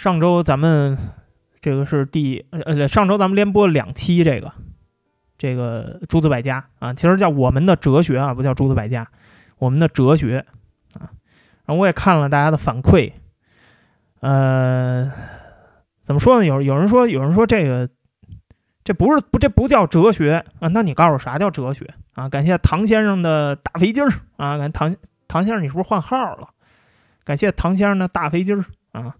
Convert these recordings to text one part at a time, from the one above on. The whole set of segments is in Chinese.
上周咱们这个是第呃上周咱们连播两期这个这个诸子百家啊，其实叫我们的哲学啊，不叫诸子百家，我们的哲学啊。然后我也看了大家的反馈，呃，怎么说呢？有有人说有人说这个这不是不这不叫哲学啊？那你告诉我啥叫哲学啊？感谢唐先生的大飞机儿啊！感谢唐唐先生，你是不是换号了？感谢唐先生的大飞机儿啊！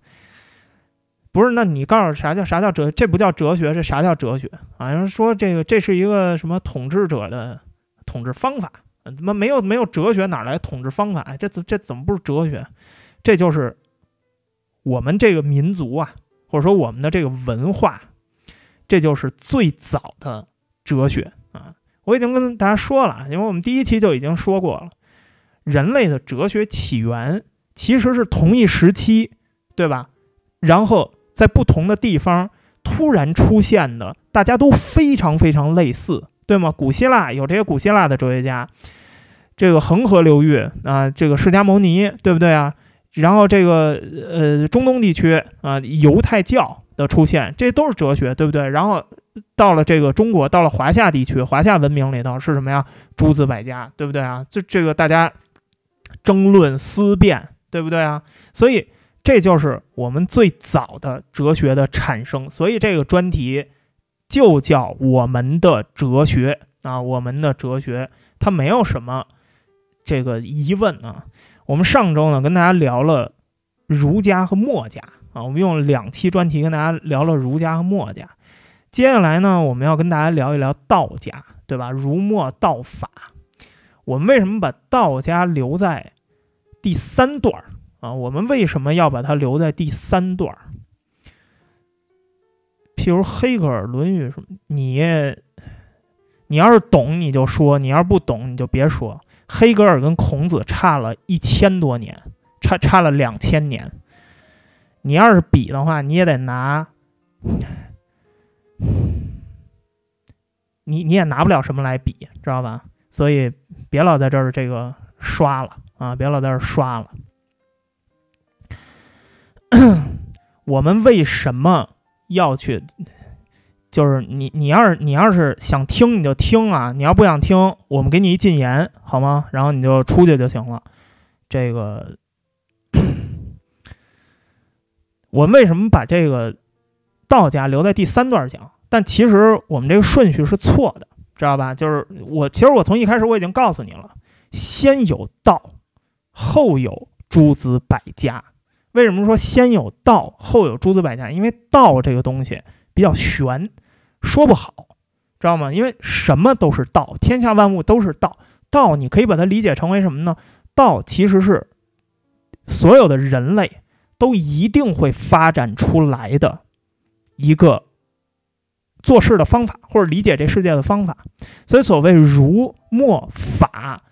不是，那你告诉啥叫啥叫哲？这不叫哲学，这啥叫哲学？好像说这个这是一个什么统治者的统治方法？怎么没有没有哲学哪来统治方法？这怎这怎么不是哲学？这就是我们这个民族啊，或者说我们的这个文化，这就是最早的哲学啊！我已经跟大家说了，因为我们第一期就已经说过了，人类的哲学起源其实是同一时期，对吧？然后。在不同的地方突然出现的，大家都非常非常类似，对吗？古希腊有这些古希腊的哲学家，这个恒河流域啊，这个释迦牟尼，对不对啊？然后这个呃中东地区啊，犹太教的出现，这都是哲学，对不对？然后到了这个中国，到了华夏地区，华夏文明里头是什么呀？诸子百家，对不对啊？这这个大家争论思辨，对不对啊？所以。这就是我们最早的哲学的产生，所以这个专题就叫我们的哲学啊，我们的哲学它没有什么这个疑问啊。我们上周呢跟大家聊了儒家和墨家啊，我们用两期专题跟大家聊了儒家和墨家。接下来呢，我们要跟大家聊一聊道家，对吧？儒墨道法，我们为什么把道家留在第三段儿？啊，我们为什么要把它留在第三段？譬如黑格尔《论语》什么，你你要是懂你就说，你要是不懂你就别说。黑格尔跟孔子差了一千多年，差差了两千年。你要是比的话，你也得拿，你你也拿不了什么来比，知道吧？所以别老在这儿这个刷了啊，别老在这儿刷了。我们为什么要去？就是你，你要是你要是想听，你就听啊；你要不想听，我们给你一禁言，好吗？然后你就出去就行了。这个，我为什么把这个道家留在第三段讲？但其实我们这个顺序是错的，知道吧？就是我，其实我从一开始我已经告诉你了：先有道，后有诸子百家。为什么说先有道后有诸子百家？因为道这个东西比较玄，说不好，知道吗？因为什么都是道，天下万物都是道。道你可以把它理解成为什么呢？道其实是所有的人类都一定会发展出来的一个做事的方法，或者理解这世界的方法。所以所谓儒墨法，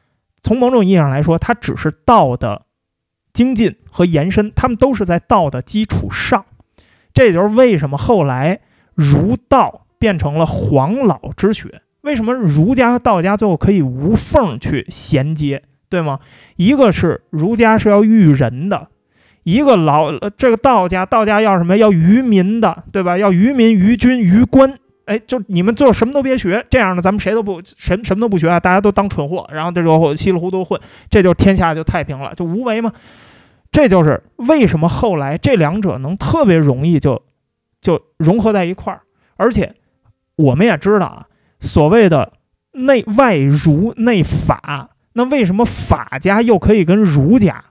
从某种意义上来说，它只是道的。精进和延伸，他们都是在道的基础上，这就是为什么后来儒道变成了黄老之学。为什么儒家和道家最后可以无缝去衔接，对吗？一个是儒家是要育人的，一个老这个道家，道家要什么？要愚民的，对吧？要愚民、愚君、愚官。哎，就你们做什么都别学，这样的咱们谁都不什什么都不学啊，大家都当蠢货，然后这就稀里糊涂混，这就是天下就太平了，就无为嘛。这就是为什么后来这两者能特别容易就就融合在一块儿，而且我们也知道啊，所谓的内外儒内法，那为什么法家又可以跟儒家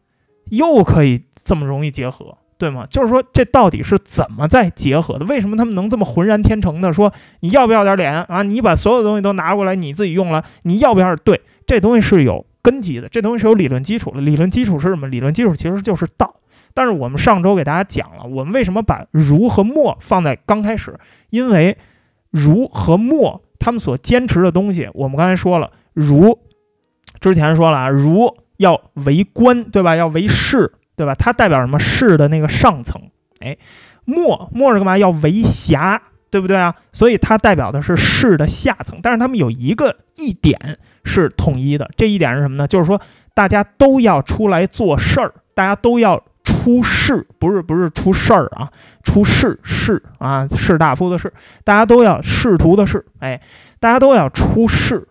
又可以这么容易结合，对吗？就是说这到底是怎么在结合的？为什么他们能这么浑然天成的说你要不要点脸啊？你把所有东西都拿过来你自己用了，你要不要？对，这东西是有。根基的这东西是有理论基础的，理论基础是什么？理论基础其实就是道。但是我们上周给大家讲了，我们为什么把儒和墨放在刚开始？因为儒和墨他们所坚持的东西，我们刚才说了，儒之前说了啊，儒要为官，对吧？要为士，对吧？它代表什么？士的那个上层。哎，墨墨是干嘛？要为侠。对不对啊？所以它代表的是士的下层，但是他们有一个一点是统一的，这一点是什么呢？就是说大家都要出来做事儿，大家都要出仕，不是不是出事儿啊，出仕仕啊，士大夫的士，大家都要仕途的仕，哎，大家都要出仕，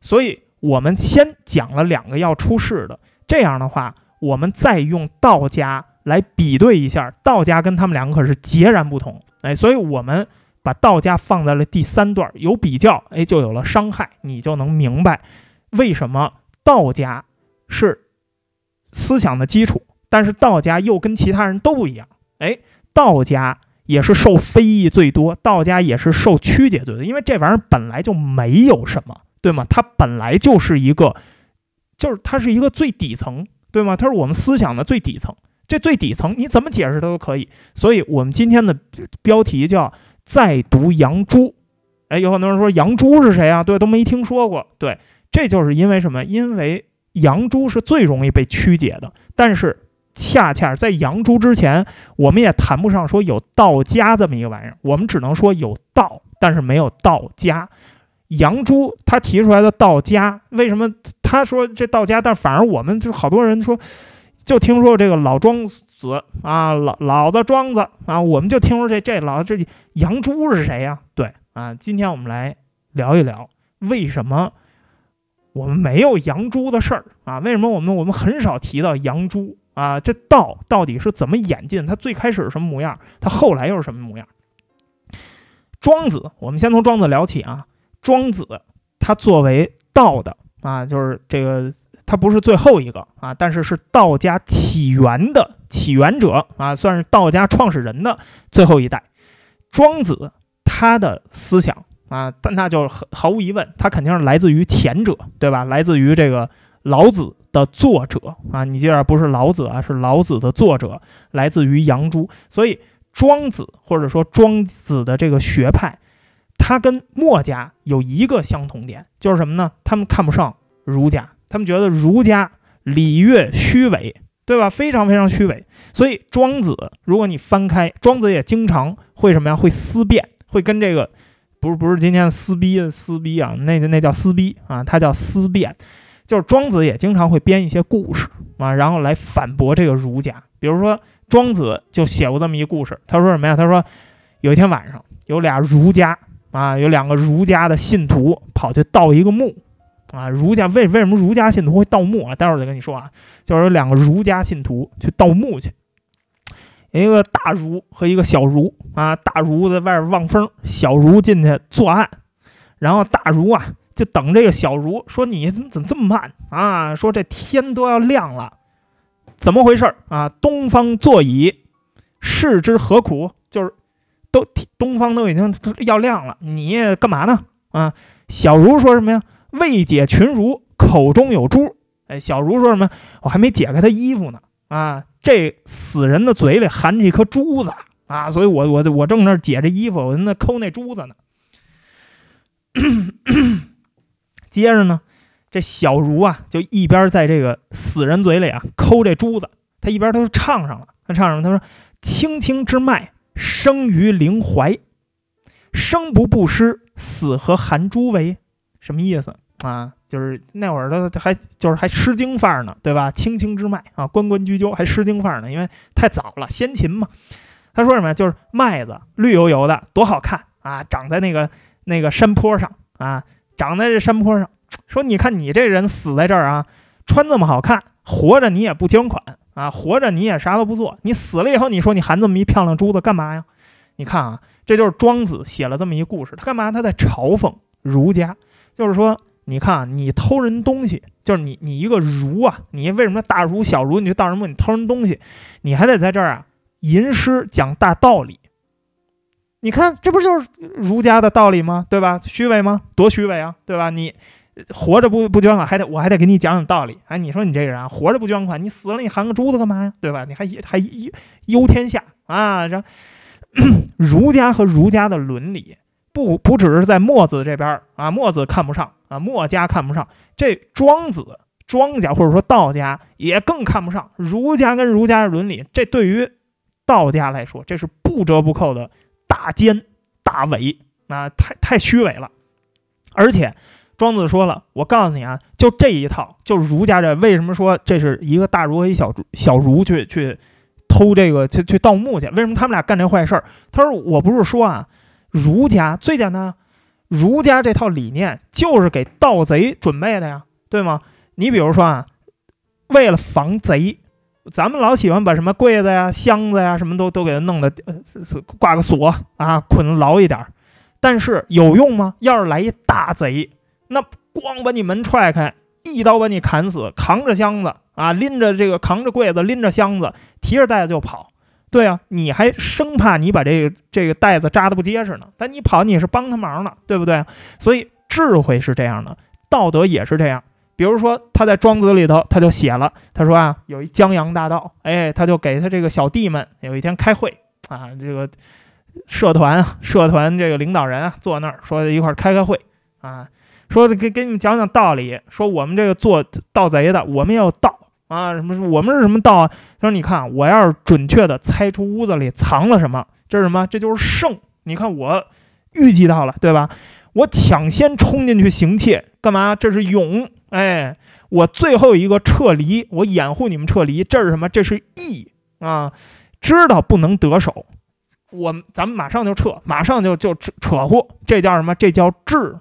所以我们先讲了两个要出仕的，这样的话，我们再用道家来比对一下，道家跟他们两个可是截然不同，哎，所以我们把道家放在了第三段，有比较，哎，就有了伤害，你就能明白为什么道家是思想的基础。但是道家又跟其他人都不一样，哎，道家也是受非议最多，道家也是受曲解最多，因为这玩意儿本来就没有什么，对吗？它本来就是一个，就是它是一个最底层，对吗？它是我们思想的最底层，这最底层你怎么解释它都可以。所以我们今天的标题叫再读杨朱，哎，有很多人说杨朱是谁啊？对，都没听说过。对，这就是因为什么？因为杨朱是最容易被曲解的，但是。恰恰在杨朱之前，我们也谈不上说有道家这么一个玩意儿，我们只能说有道，但是没有道家。杨朱他提出来的道家，为什么他说这道家？但反而我们就好多人说，就听说这个老庄子啊，老老子庄子啊，我们就听说这这老这杨朱是谁呀？对啊，今天我们来聊一聊为什么我们没有杨朱的事儿啊？为什么我们我们很少提到杨朱？啊，这道到底是怎么演进？它最开始是什么模样？它后来又是什么模样？庄子，我们先从庄子聊起啊。庄子他作为道的啊，就是这个他不是最后一个啊，但是是道家起源的起源者啊，算是道家创始人的最后一代。庄子他的思想啊，但那就毫毫无疑问，他肯定是来自于前者，对吧？来自于这个老子。的作者啊，你记着不是老子啊，是老子的作者，来自于杨朱。所以庄子或者说庄子的这个学派，他跟墨家有一个相同点，就是什么呢？他们看不上儒家，他们觉得儒家礼乐虚伪，对吧？非常非常虚伪。所以庄子，如果你翻开庄子，也经常会什么呀？会思辨，会跟这个不是不是今天撕逼撕逼啊，那那叫撕逼啊，他叫思辨。就是庄子也经常会编一些故事啊，然后来反驳这个儒家。比如说，庄子就写过这么一故事，他说什么呀？他说有一天晚上，有俩儒家啊，有两个儒家的信徒跑去盗一个墓啊。儒家为为什么儒家信徒会盗墓啊？待会儿再跟你说啊。就是有两个儒家信徒去盗墓去，一个大儒和一个小儒啊。大儒在外边望风，小儒进去作案，然后大儒啊。就等这个小儒说：“你怎么怎么这么慢啊？说这天都要亮了，怎么回事啊？东方坐矣，视之何苦？就是都东方都已经要亮了，你干嘛呢？啊？小儒说什么呀？未解群儒口中有珠。哎，小儒说什么？我还没解开他衣服呢。啊，这死人的嘴里含着一颗珠子啊，所以我我我正那解着衣服，我那抠那珠子呢。”接着呢，这小茹啊，就一边在这个死人嘴里啊抠这珠子，他一边他就唱上了。他唱什么？他说：“青青之脉生于灵怀，生不布施，死何含珠为？”什么意思啊？就是那会儿他还就是还诗经范儿呢，对吧？青青之脉啊，关关雎鸠，还诗经范儿呢，因为太早了，先秦嘛。他说什么呀？就是麦子绿油油的，多好看啊！长在那个那个山坡上啊。长在这山坡上，说你看你这人死在这儿啊，穿这么好看，活着你也不捐款啊，活着你也啥都不做，你死了以后，你说你含这么一漂亮珠子干嘛呀？你看啊，这就是庄子写了这么一故事，他干嘛？他在嘲讽儒家，就是说，你看，你偷人东西，就是你你一个儒啊，你为什么大儒小儒，你就当什么你偷人东西，你还得在这儿啊吟诗讲大道理。你看，这不就是儒家的道理吗？对吧？虚伪吗？多虚伪啊，对吧？你活着不不捐款，还得我还得给你讲讲道理。哎，你说你这个人啊，活着不捐款，你死了你含个珠子干嘛呀？对吧？你还还忧天下啊？这 儒家和儒家的伦理，不不只是在墨子这边啊，墨子看不上啊，墨家看不上，这庄子庄家或者说道家也更看不上儒家跟儒家的伦理。这对于道家来说，这是不折不扣的。大奸大伪啊，太太虚伪了。而且庄子说了，我告诉你啊，就这一套，就儒家这为什么说这是一个大儒和一小儒小儒去去偷这个去去盗墓去。为什么他们俩干这坏事儿？他说我不是说啊，儒家最简单，儒家这套理念就是给盗贼准备的呀，对吗？你比如说啊，为了防贼。咱们老喜欢把什么柜子呀、箱子呀，什么都都给它弄的，呃，挂个锁啊，捆牢一点。但是有用吗？要是来一大贼，那咣把你门踹开，一刀把你砍死，扛着箱子啊，拎着这个扛着柜子，拎着箱子，提着袋子就跑。对啊，你还生怕你把这个这个袋子扎的不结实呢？但你跑，你是帮他忙呢，对不对？所以智慧是这样的，道德也是这样。比如说，他在《庄子》里头，他就写了，他说啊，有一江洋大盗，哎，他就给他这个小弟们有一天开会啊，这个社团社团这个领导人啊坐那儿说一块儿开开会啊，说给给你们讲讲道理，说我们这个做盗贼的，我们要盗啊，什么我们是什么道啊？他说你看，我要是准确的猜出屋子里藏了什么，这是什么？这就是胜。你看我预计到了，对吧？我抢先冲进去行窃，干嘛？这是勇。哎，我最后一个撤离，我掩护你们撤离，这是什么？这是义啊！知道不能得手，我咱们马上就撤，马上就就扯扯乎，这叫什么？这叫智。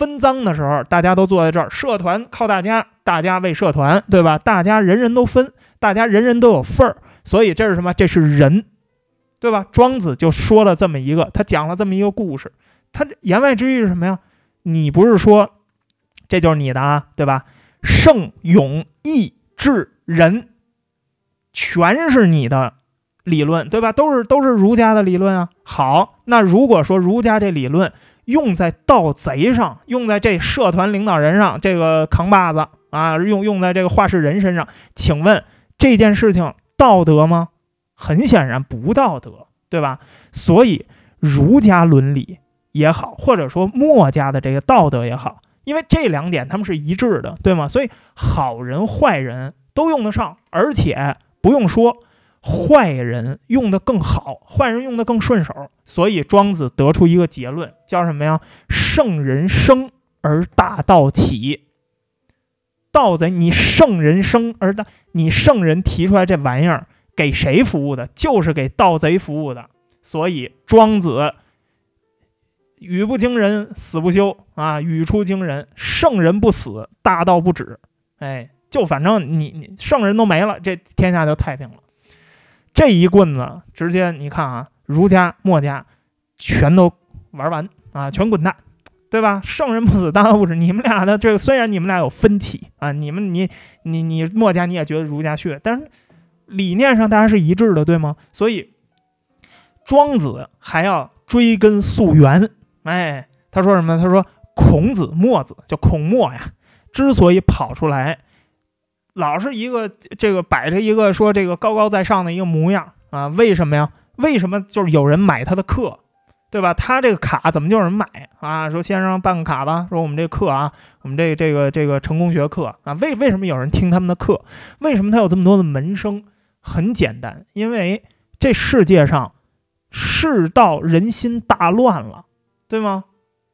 分赃的时候，大家都坐在这儿，社团靠大家，大家为社团，对吧？大家人人都分，大家人人都有份儿，所以这是什么？这是人，对吧？庄子就说了这么一个，他讲了这么一个故事，他言外之意是什么呀？你不是说？这就是你的啊，对吧？圣勇义智仁，全是你的理论，对吧？都是都是儒家的理论啊。好，那如果说儒家这理论用在盗贼上，用在这社团领导人上，这个扛把子啊，用用在这个话事人身上，请问这件事情道德吗？很显然不道德，对吧？所以儒家伦理也好，或者说墨家的这个道德也好。因为这两点他们是一致的，对吗？所以好人坏人都用得上，而且不用说，坏人用的更好，坏人用的更顺手。所以庄子得出一个结论，叫什么呀？圣人生而大道起。盗贼，你圣人生而大，你圣人提出来这玩意儿给谁服务的？就是给盗贼服务的。所以庄子。语不惊人死不休啊！语出惊人，圣人不死，大道不止。哎，就反正你你圣人都没了，这天下就太平了。这一棍子直接你看啊，儒家、墨家全都玩完啊，全滚蛋，对吧？圣人不死，大道不止。你们俩的这个虽然你们俩有分歧啊，你们你你你墨家你也觉得儒家血，但是理念上大家是一致的，对吗？所以庄子还要追根溯源。哎，他说什么？他说孔子、墨子叫孔墨呀，之所以跑出来，老是一个这个摆着一个说这个高高在上的一个模样啊？为什么呀？为什么就是有人买他的课，对吧？他这个卡怎么就有人买啊？说先生办个卡吧，说我们这课啊，我们这这个这个成功学课啊，为为什么有人听他们的课？为什么他有这么多的门生？很简单，因为这世界上世道人心大乱了。对吗？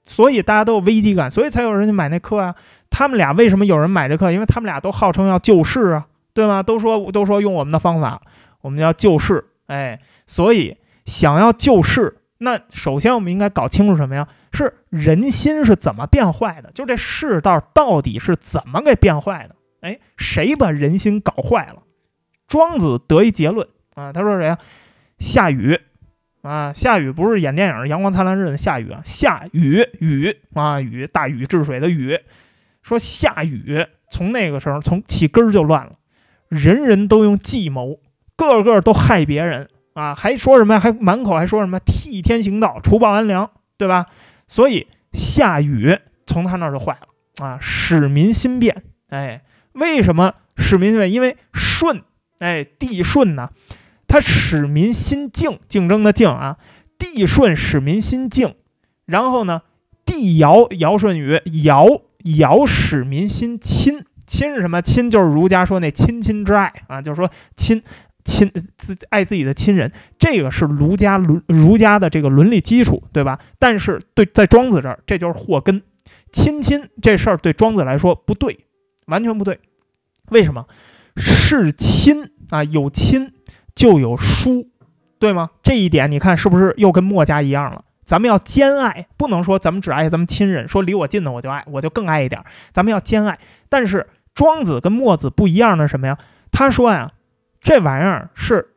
所以大家都有危机感，所以才有人去买那课啊。他们俩为什么有人买这课？因为他们俩都号称要救世啊，对吗？都说都说用我们的方法，我们要救世。哎，所以想要救世，那首先我们应该搞清楚什么呀？是人心是怎么变坏的？就这世道到底是怎么给变坏的？哎，谁把人心搞坏了？庄子得一结论啊，他说谁呀？下雨。啊，下雨不是演电影《阳光灿烂日》的下雨啊，下雨雨啊雨，大禹治水的禹，说下雨从那个时候从起根儿就乱了，人人都用计谋，个个都害别人啊，还说什么还满口还说什么替天行道，除暴安良，对吧？所以下雨从他那儿就坏了啊，使民心变。哎，为什么使民心变？因为顺，哎，地顺呢。他使民心静，竞争的静啊，地顺使民心静，然后呢，地尧尧舜禹尧尧使民心亲，亲是什么？亲就是儒家说那亲亲之爱啊，就是说亲亲自爱自己的亲人，这个是儒家伦儒家的这个伦理基础，对吧？但是对在庄子这儿，这就是祸根，亲亲这事儿对庄子来说不对，完全不对。为什么？是亲啊，有亲。就有疏，对吗？这一点你看是不是又跟墨家一样了？咱们要兼爱，不能说咱们只爱咱们亲人，说离我近的我就爱，我就更爱一点。咱们要兼爱。但是庄子跟墨子不一样的什么呀？他说呀，这玩意儿是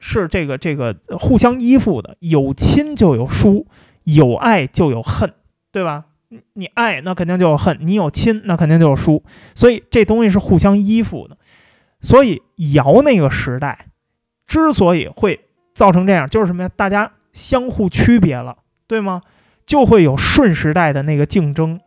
是这个这个互相依附的，有亲就有疏，有爱就有恨，对吧？你爱那肯定就有恨，你有亲那肯定就有疏，所以这东西是互相依附的。所以尧那个时代之所以会造成这样，就是什么呀？大家相互区别了，对吗？就会有顺时代的那个竞争，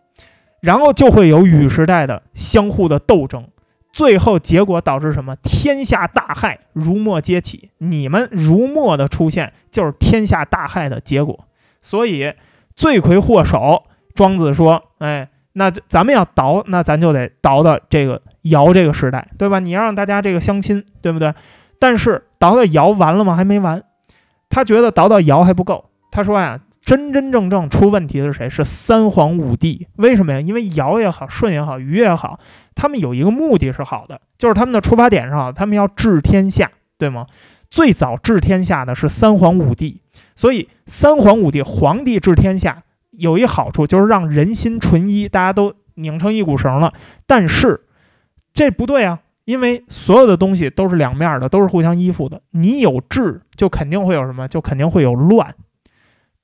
然后就会有与时代的相互的斗争，最后结果导致什么？天下大害，儒墨皆起。你们儒墨的出现就是天下大害的结果。所以罪魁祸首。庄子说：“哎，那咱们要倒，那咱就得倒到这个尧这个时代，对吧？你要让大家这个相亲，对不对？但是倒到尧完了吗？还没完。他觉得倒到尧还不够。他说呀，真真正正出问题的是谁？是三皇五帝。为什么呀？因为尧也好，舜也好，禹也好，他们有一个目的是好的，就是他们的出发点是好，他们要治天下，对吗？最早治天下的是三皇五帝，所以三皇五帝，皇帝治天下。”有一好处就是让人心纯一，大家都拧成一股绳了。但是这不对啊，因为所有的东西都是两面的，都是互相依附的。你有治，就肯定会有什么？就肯定会有乱。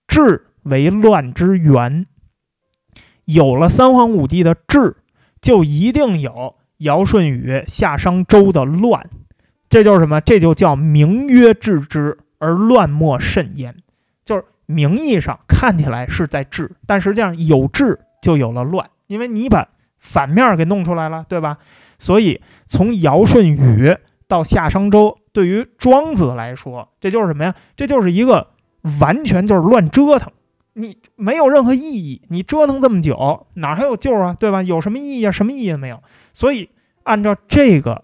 治为乱之源。有了三皇五帝的治，就一定有尧舜禹夏商周的乱。这就是什么？这就叫名曰治之，而乱莫甚焉。就是名义上看起来是在治，但实际上有治就有了乱，因为你把反面给弄出来了，对吧？所以从尧舜禹到夏商周，对于庄子来说，这就是什么呀？这就是一个完全就是乱折腾，你没有任何意义，你折腾这么久，哪还有救啊？对吧？有什么意义啊？什么意义都没有。所以按照这个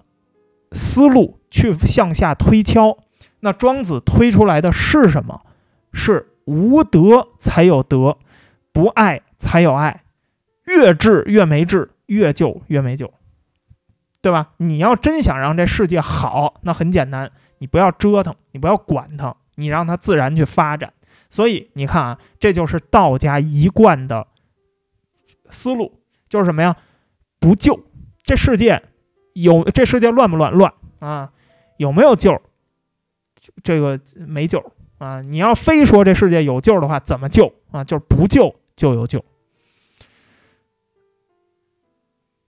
思路去向下推敲，那庄子推出来的是什么？是。无德才有德，不爱才有爱，越治越没治，越救越没救，对吧？你要真想让这世界好，那很简单，你不要折腾，你不要管它，你让它自然去发展。所以你看啊，这就是道家一贯的思路，就是什么呀？不救这世界有这世界乱不乱？乱啊！有没有救？这个没救。啊，你要非说这世界有救的话，怎么救啊？就是不救就有救。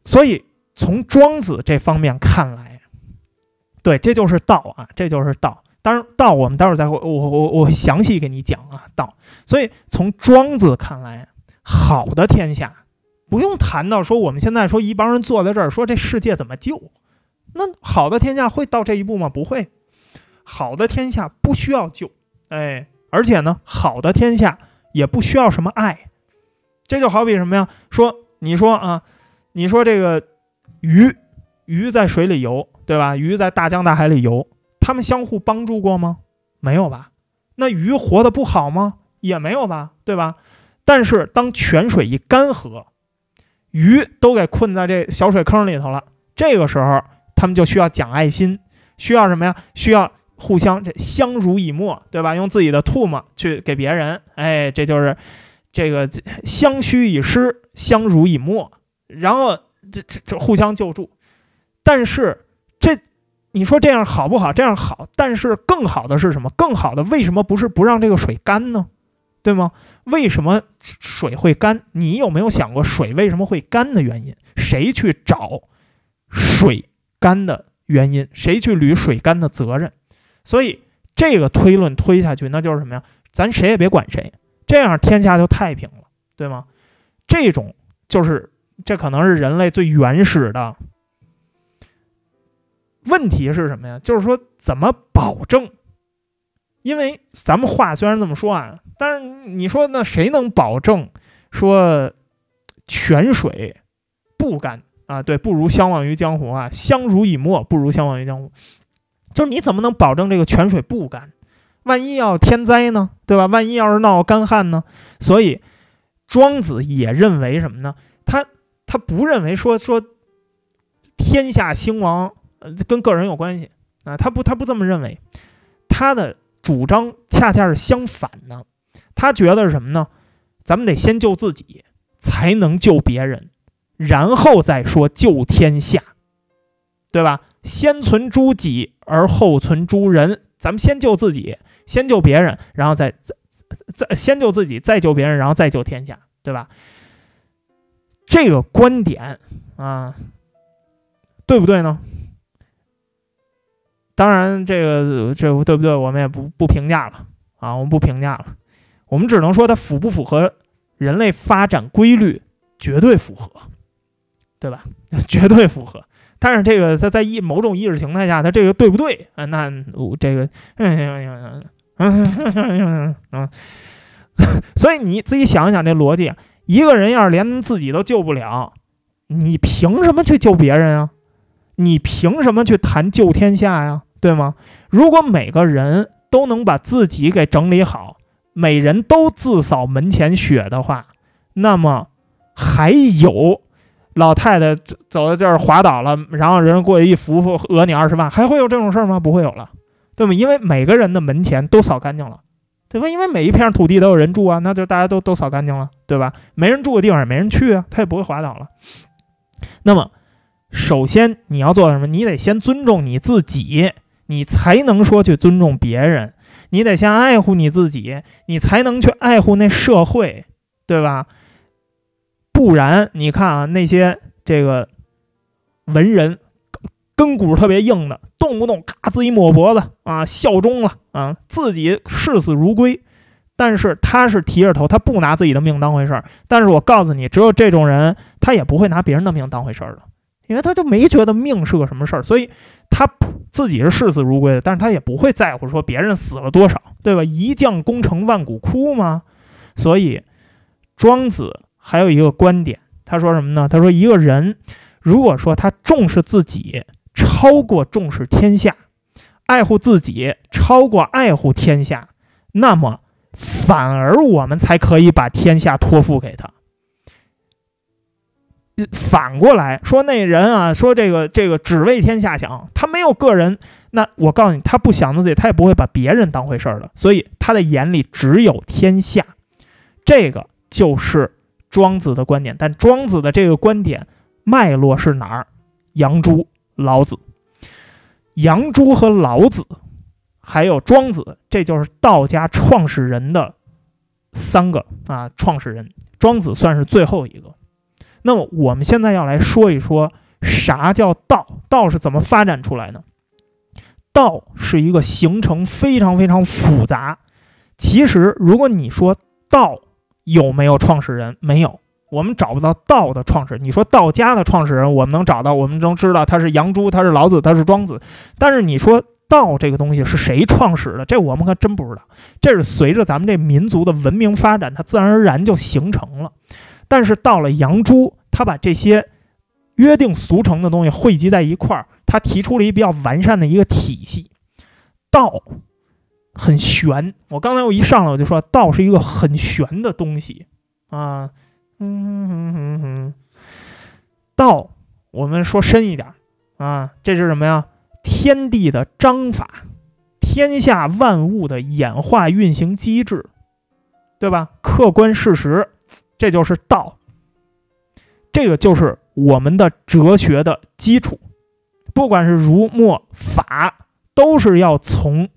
所以从庄子这方面看来，对，这就是道啊，这就是道。当然，道我们待会儿再会，我我我详细给你讲啊，道。所以从庄子看来，好的天下不用谈到说我们现在说一帮人坐在这儿说这世界怎么救，那好的天下会到这一步吗？不会，好的天下不需要救。哎，而且呢，好的天下也不需要什么爱，这就好比什么呀？说你说啊，你说这个鱼，鱼在水里游，对吧？鱼在大江大海里游，他们相互帮助过吗？没有吧？那鱼活得不好吗？也没有吧？对吧？但是当泉水一干涸，鱼都给困在这小水坑里头了，这个时候他们就需要讲爱心，需要什么呀？需要。互相这相濡以沫，对吧？用自己的唾沫去给别人，哎，这就是这个相虚以湿，相濡以沫，然后这这这互相救助。但是这你说这样好不好？这样好，但是更好的是什么？更好的为什么不是不让这个水干呢？对吗？为什么水会干？你有没有想过水为什么会干的原因？谁去找水干的原因？谁去捋水干的责任？所以这个推论推下去，那就是什么呀？咱谁也别管谁，这样天下就太平了，对吗？这种就是这可能是人类最原始的问题是什么呀？就是说怎么保证？因为咱们话虽然这么说啊，但是你说那谁能保证说泉水不干啊？对，不如相忘于江湖啊，相濡以沫不如相忘于江湖。就是你怎么能保证这个泉水不干？万一要天灾呢，对吧？万一要是闹干旱呢？所以庄子也认为什么呢？他他不认为说说天下兴亡呃跟个人有关系，啊，他不他不这么认为，他的主张恰恰是相反的。他觉得是什么呢？咱们得先救自己，才能救别人，然后再说救天下，对吧？先存诸己而后存诸人，咱们先救自己，先救别人，然后再再再先救自己，再救别人，然后再救天下，对吧？这个观点啊，对不对呢？当然，这个这对不对，我们也不不评价了啊，我们不评价了，我们只能说它符不符合人类发展规律，绝对符合，对吧？绝对符合。但是这个在在意某种意识形态下，它这个对不对啊？那我这个，嗯 嗯嗯，所以你自己想一想这逻辑，一个人要是连自己都救不了，你凭什么去救别人啊？你凭什么去谈救天下呀？对吗？如果每个人都能把自己给整理好，每人都自扫门前雪的话，那么还有。老太太走到这儿滑倒了，然后人过去一扶扶，讹你二十万，还会有这种事儿吗？不会有了，对吗？因为每个人的门前都扫干净了，对吧？因为每一片土地都有人住啊，那就大家都都扫干净了，对吧？没人住的地方也没人去啊，他也不会滑倒了。那么，首先你要做什么？你得先尊重你自己，你才能说去尊重别人。你得先爱护你自己，你才能去爱护那社会，对吧？不然，你看啊，那些这个文人，根骨特别硬的，动不动咔自己抹脖子啊，效忠了啊，自己视死如归。但是他是提着头，他不拿自己的命当回事儿。但是我告诉你，只有这种人，他也不会拿别人的命当回事儿的，因为他就没觉得命是个什么事儿，所以他自己是视死如归的。但是他也不会在乎说别人死了多少，对吧？一将功成万骨枯吗？所以庄子。还有一个观点，他说什么呢？他说一个人如果说他重视自己超过重视天下，爱护自己超过爱护天下，那么反而我们才可以把天下托付给他。反过来说，那人啊，说这个这个只为天下想，他没有个人，那我告诉你，他不想自己，他也不会把别人当回事儿的。所以他的眼里只有天下，这个就是。庄子的观点，但庄子的这个观点脉络是哪儿？杨朱、老子、杨朱和老子，还有庄子，这就是道家创始人的三个啊创始人。庄子算是最后一个。那么我们现在要来说一说，啥叫道？道是怎么发展出来的？道是一个形成非常非常复杂。其实，如果你说道，有没有创始人？没有，我们找不到道的创始人。你说道家的创始人，我们能找到，我们能知道他是杨朱，他是老子，他是庄子。但是你说道这个东西是谁创始的？这我们可真不知道。这是随着咱们这民族的文明发展，它自然而然就形成了。但是到了杨朱，他把这些约定俗成的东西汇集在一块儿，他提出了一比较完善的一个体系，道。很玄，我刚才我一上来我就说道是一个很玄的东西啊，嗯哼哼哼，道我们说深一点啊，这是什么呀？天地的章法，天下万物的演化运行机制，对吧？客观事实，这就是道，这个就是我们的哲学的基础，不管是儒墨法，都是要从。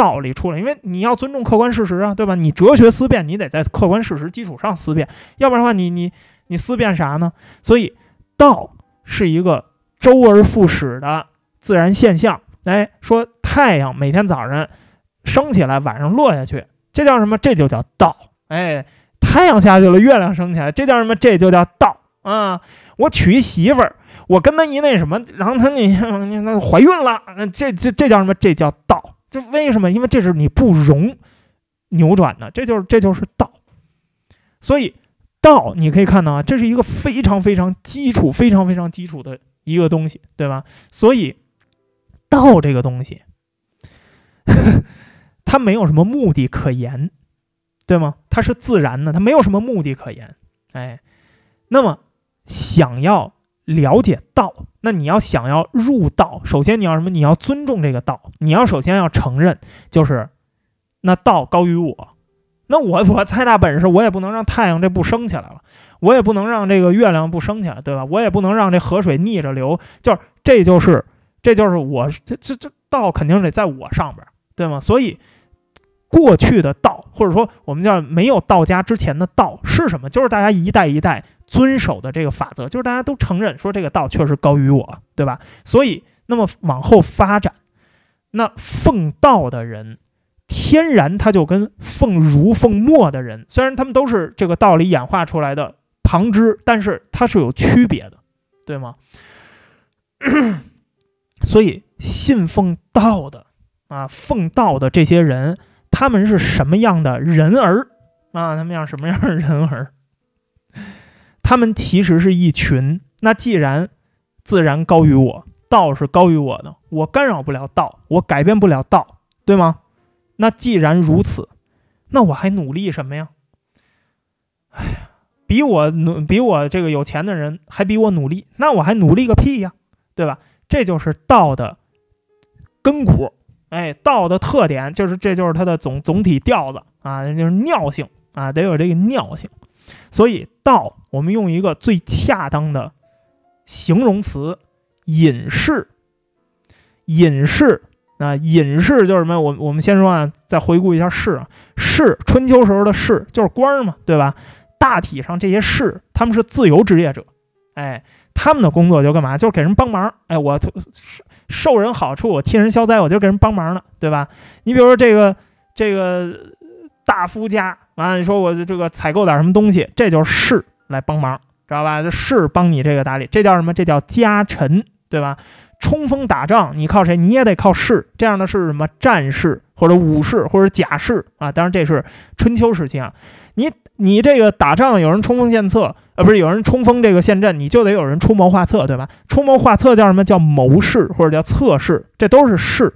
道理出来，因为你要尊重客观事实啊，对吧？你哲学思辨，你得在客观事实基础上思辨，要不然的话，你你你思辨啥呢？所以，道是一个周而复始的自然现象。哎，说太阳每天早上升起来，晚上落下去，这叫什么？这就叫道。哎，太阳下去了，月亮升起来，这叫什么？这就叫道啊！我娶一媳妇儿，我跟她一那什么，然后她你你 那怀孕了，这这这叫什么？这叫道。这为什么？因为这是你不容扭转的，这就是这就是道。所以道你可以看到啊，这是一个非常非常基础、非常非常基础的一个东西，对吧？所以道这个东西，它没有什么目的可言，对吗？它是自然的，它没有什么目的可言。哎，那么想要了解道。那你要想要入道，首先你要什么？你要尊重这个道。你要首先要承认，就是那道高于我。那我 我再大本事，我也不能让太阳这不升起来了，我也不能让这个月亮不升起来，对吧？我也不能让这河水逆着流。就是这就是这就是我这这这道肯定得在我上边，对吗？所以。过去的道，或者说我们叫没有道家之前的道是什么？就是大家一代一代遵守的这个法则，就是大家都承认说这个道确实高于我，对吧？所以，那么往后发展，那奉道的人，天然他就跟奉儒奉墨的人，虽然他们都是这个道理演化出来的旁支，但是它是有区别的，对吗？所以，信奉道的啊，奉道的这些人。他们是什么样的人儿啊？他们像什么样的人儿？他们其实是一群。那既然自然高于我，道是高于我的，我干扰不了道，我改变不了道，对吗？那既然如此，那我还努力什么呀？哎呀，比我努，比我这个有钱的人还比我努力，那我还努力个屁呀，对吧？这就是道的根骨。哎，道的特点就是，这就是它的总总体调子啊，就是尿性啊，得有这个尿性。所以道，我们用一个最恰当的形容词“隐士”。隐士啊，隐士就是什么？我我们先说啊，再回顾一下士啊，士，春秋时候的士就是官嘛，对吧？大体上这些士他们是自由职业者，哎，他们的工作就干嘛？就是给人帮忙。哎，我是。受人好处，替人消灾，我就给人帮忙了，对吧？你比如说这个这个大夫家，完了你说我这个采购点什么东西，这就是士来帮忙，知道吧？这士帮你这个打理，这叫什么？这叫家臣，对吧？冲锋打仗，你靠谁？你也得靠士。这样的是什么？战士或者武士或者甲士啊？当然这是春秋时期啊。你你这个打仗有人冲锋陷策，呃，不是有人冲锋这个陷阵，你就得有人出谋划策，对吧？出谋划策叫什么叫谋士或者叫策士，这都是士。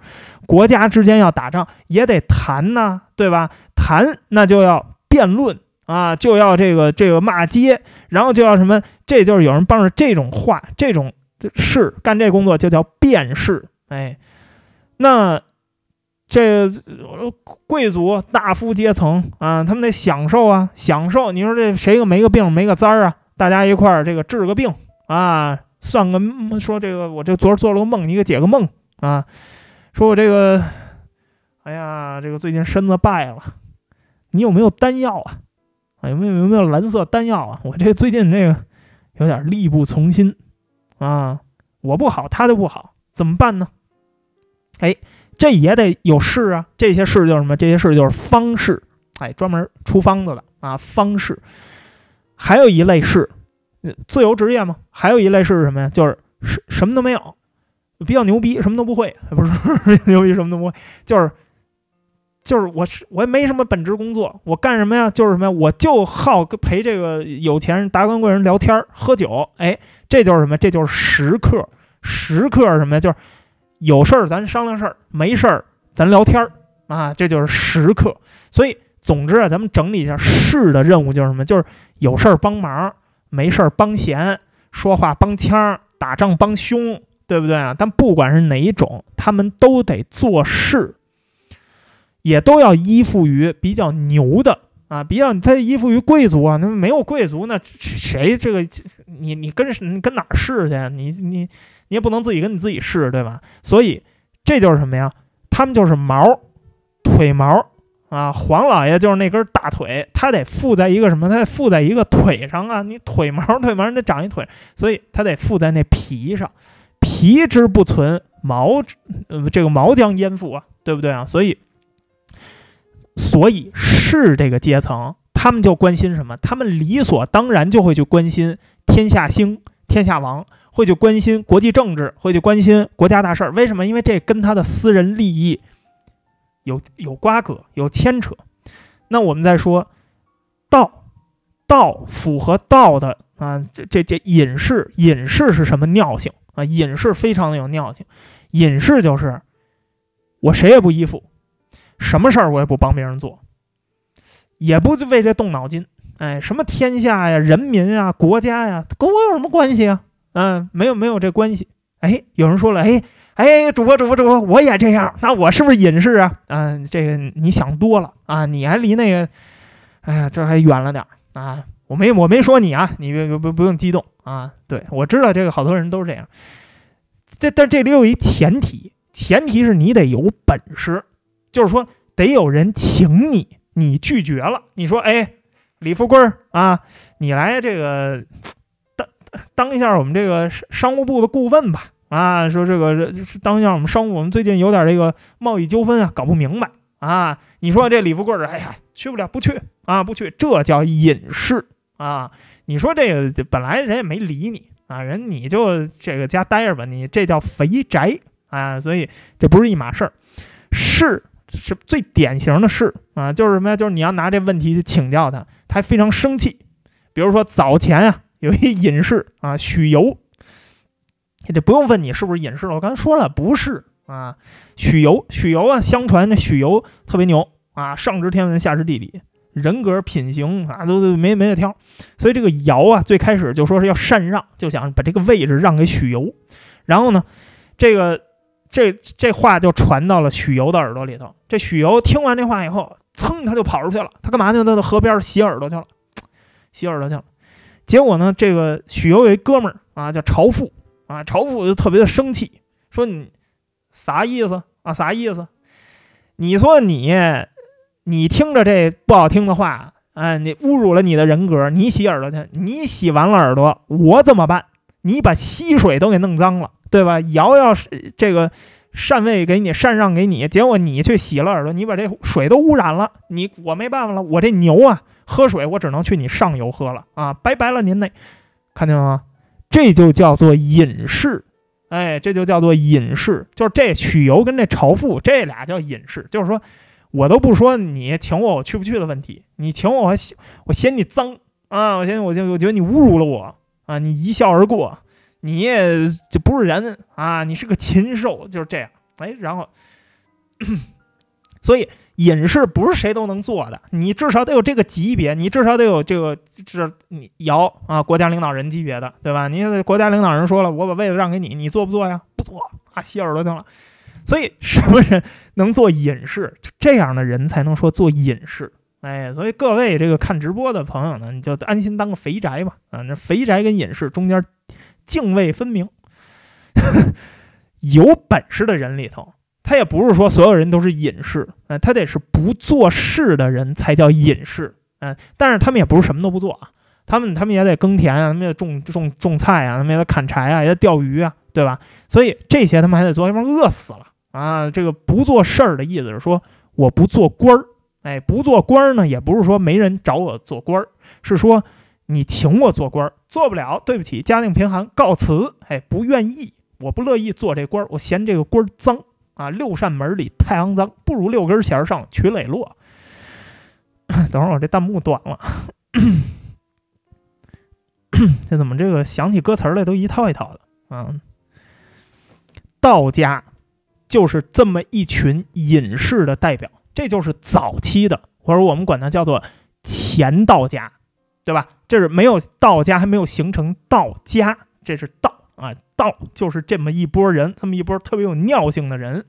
国家之间要打仗也得谈呐，对吧？谈那就要辩论啊，就要这个这个骂街，然后就要什么？这就是有人帮着这种话，这种事干这工作就叫辩士。哎，那。这贵族大夫阶层啊，他们得享受啊，享受。你说这谁个没个病没个灾儿啊？大家一块儿这个治个病啊，算个说这个我这昨儿做了个梦，你给解个梦啊。说我这个，哎呀，这个最近身子败了，你有没有丹药啊？啊有没有有没有蓝色丹药啊？我这最近这个有点力不从心啊，我不好，他就不好，怎么办呢？哎。这也得有士啊，这些士就是什么？这些士就是方士，哎，专门出方子的啊，方士。还有一类士，自由职业嘛。还有一类是什么呀？就是什什么都没有，比较牛逼，什么都不会，不是 牛逼，什么都不会，就是就是我是我也没什么本职工作，我干什么呀？就是什么呀？我就好陪这个有钱人、达官贵人聊天、喝酒，哎，这就是什么？这就是食客，食客什么呀？就是。有事儿咱商量事儿，没事儿咱聊天儿啊，这就是时刻。所以，总之啊，咱们整理一下士的任务就是什么？就是有事儿帮忙，没事儿帮闲，说话帮腔，打仗帮凶，对不对啊？但不管是哪一种，他们都得做事，也都要依附于比较牛的啊，比较他依附于贵族啊。那没有贵族，那谁这个你你跟你跟哪儿试去？你你。你也不能自己跟你自己试，对吧？所以这就是什么呀？他们就是毛，腿毛啊。黄老爷就是那根大腿，他得附在一个什么？他得附在一个腿上啊。你腿毛，腿毛，你得长一腿，所以他得附在那皮上。皮之不存，毛呃这个毛将焉附啊？对不对啊？所以，所以是这个阶层，他们就关心什么？他们理所当然就会去关心天下兴。天下王会去关心国际政治，会去关心国家大事儿。为什么？因为这跟他的私人利益有有瓜葛、有牵扯。那我们再说道，道符合道的啊，这这这隐士，隐士是什么尿性啊？隐士非常的有尿性。隐士就是我谁也不依附，什么事儿我也不帮别人做，也不为这动脑筋。哎，什么天下呀、人民啊、国家呀，跟我有什么关系啊？嗯，没有没有这关系。哎，有人说了，哎哎，主播主播主播，我也这样，那我是不是隐士啊？嗯，这个你想多了啊，你还离那个，哎呀，这还远了点啊。我没我没说你啊，你别不不用激动啊。对我知道这个好多人都是这样。这但这里有一前提，前提是你得有本事，就是说得有人请你，你拒绝了，你说哎，李富贵啊，你来这个当当一下我们这个商务部的顾问吧。啊，说这个当一下我们商务，我们最近有点这个贸易纠纷啊，搞不明白啊。你说这李富贵儿，哎呀，去不了，不去啊，不去，这叫隐士啊。你说这个本来人也没理你啊，人你就这个家待着吧，你这叫肥宅啊，所以这不是一码事儿。是是最典型的事啊，就是什么呀？就是你要拿这问题去请教他，他还非常生气。比如说早前啊，有一隐士啊，许由。这不用问你是不是隐士了，我刚才说了不是啊。许由，许由啊，相传这许由特别牛啊，上知天文，下知地理，人格品行啊都都没没得挑。所以这个尧啊，最开始就说是要禅让，就想把这个位置让给许由。然后呢，这个这这话就传到了许由的耳朵里头。这许由听完这话以后，噌他就跑出去了。他干嘛去？他到河边洗耳朵去了，洗耳朵去了。结果呢，这个许由有一哥们儿啊，叫朝父。啊，朝父就特别的生气，说你啥意思啊？啥意思？你说你，你听着这不好听的话，啊，你侮辱了你的人格，你洗耳朵去，你洗完了耳朵，我怎么办？你把溪水都给弄脏了，对吧？尧要这个禅位给你，禅让给你，结果你去洗了耳朵，你把这水都污染了，你我没办法了，我这牛啊，喝水我只能去你上游喝了啊，拜拜了您那，看见了吗？这就叫做隐士，哎，这就叫做隐士，就是这许由跟这朝父这俩叫隐士，就是说我都不说你请我我去不去的问题，你请我我我嫌你脏啊，我嫌我就我觉得你侮辱了我啊，你一笑而过，你也就不是人啊，你是个禽兽，就是这样，哎，然后，所以。隐士不是谁都能做的，你至少得有这个级别，你至少得有这个这你姚啊，国家领导人级别的，对吧？你国家领导人说了，我把位子让给你，你做不做呀？不做啊，洗耳朵去了。所以什么人能做隐士？这样的人才能说做隐士。哎，所以各位这个看直播的朋友呢，你就安心当个肥宅吧。啊，那肥宅跟隐士中间泾渭分明，有本事的人里头。他也不是说所有人都是隐士，嗯，他得是不做事的人才叫隐士，嗯，但是他们也不是什么都不做啊，他们他们也得耕田啊，他们也得种种种菜啊，他们也得砍柴啊，也得钓鱼啊，对吧？所以这些他们还得做，要不然饿死了啊。这个不做事儿的意思是说我不做官儿，哎，不做官儿呢，也不是说没人找我做官儿，是说你请我做官儿做不了，对不起，家境贫寒，告辞，哎，不愿意，我不乐意做这官儿，我嫌这个官儿脏。啊，六扇门里太肮脏，不如六根弦上取磊落。等会儿我这弹幕短了，这怎么这个想起歌词来都一套一套的啊？道家就是这么一群隐士的代表，这就是早期的，或者我们管它叫做前道家，对吧？这是没有道家还没有形成道家，这是道。啊，道就是这么一波人，这么一波特别有尿性的人。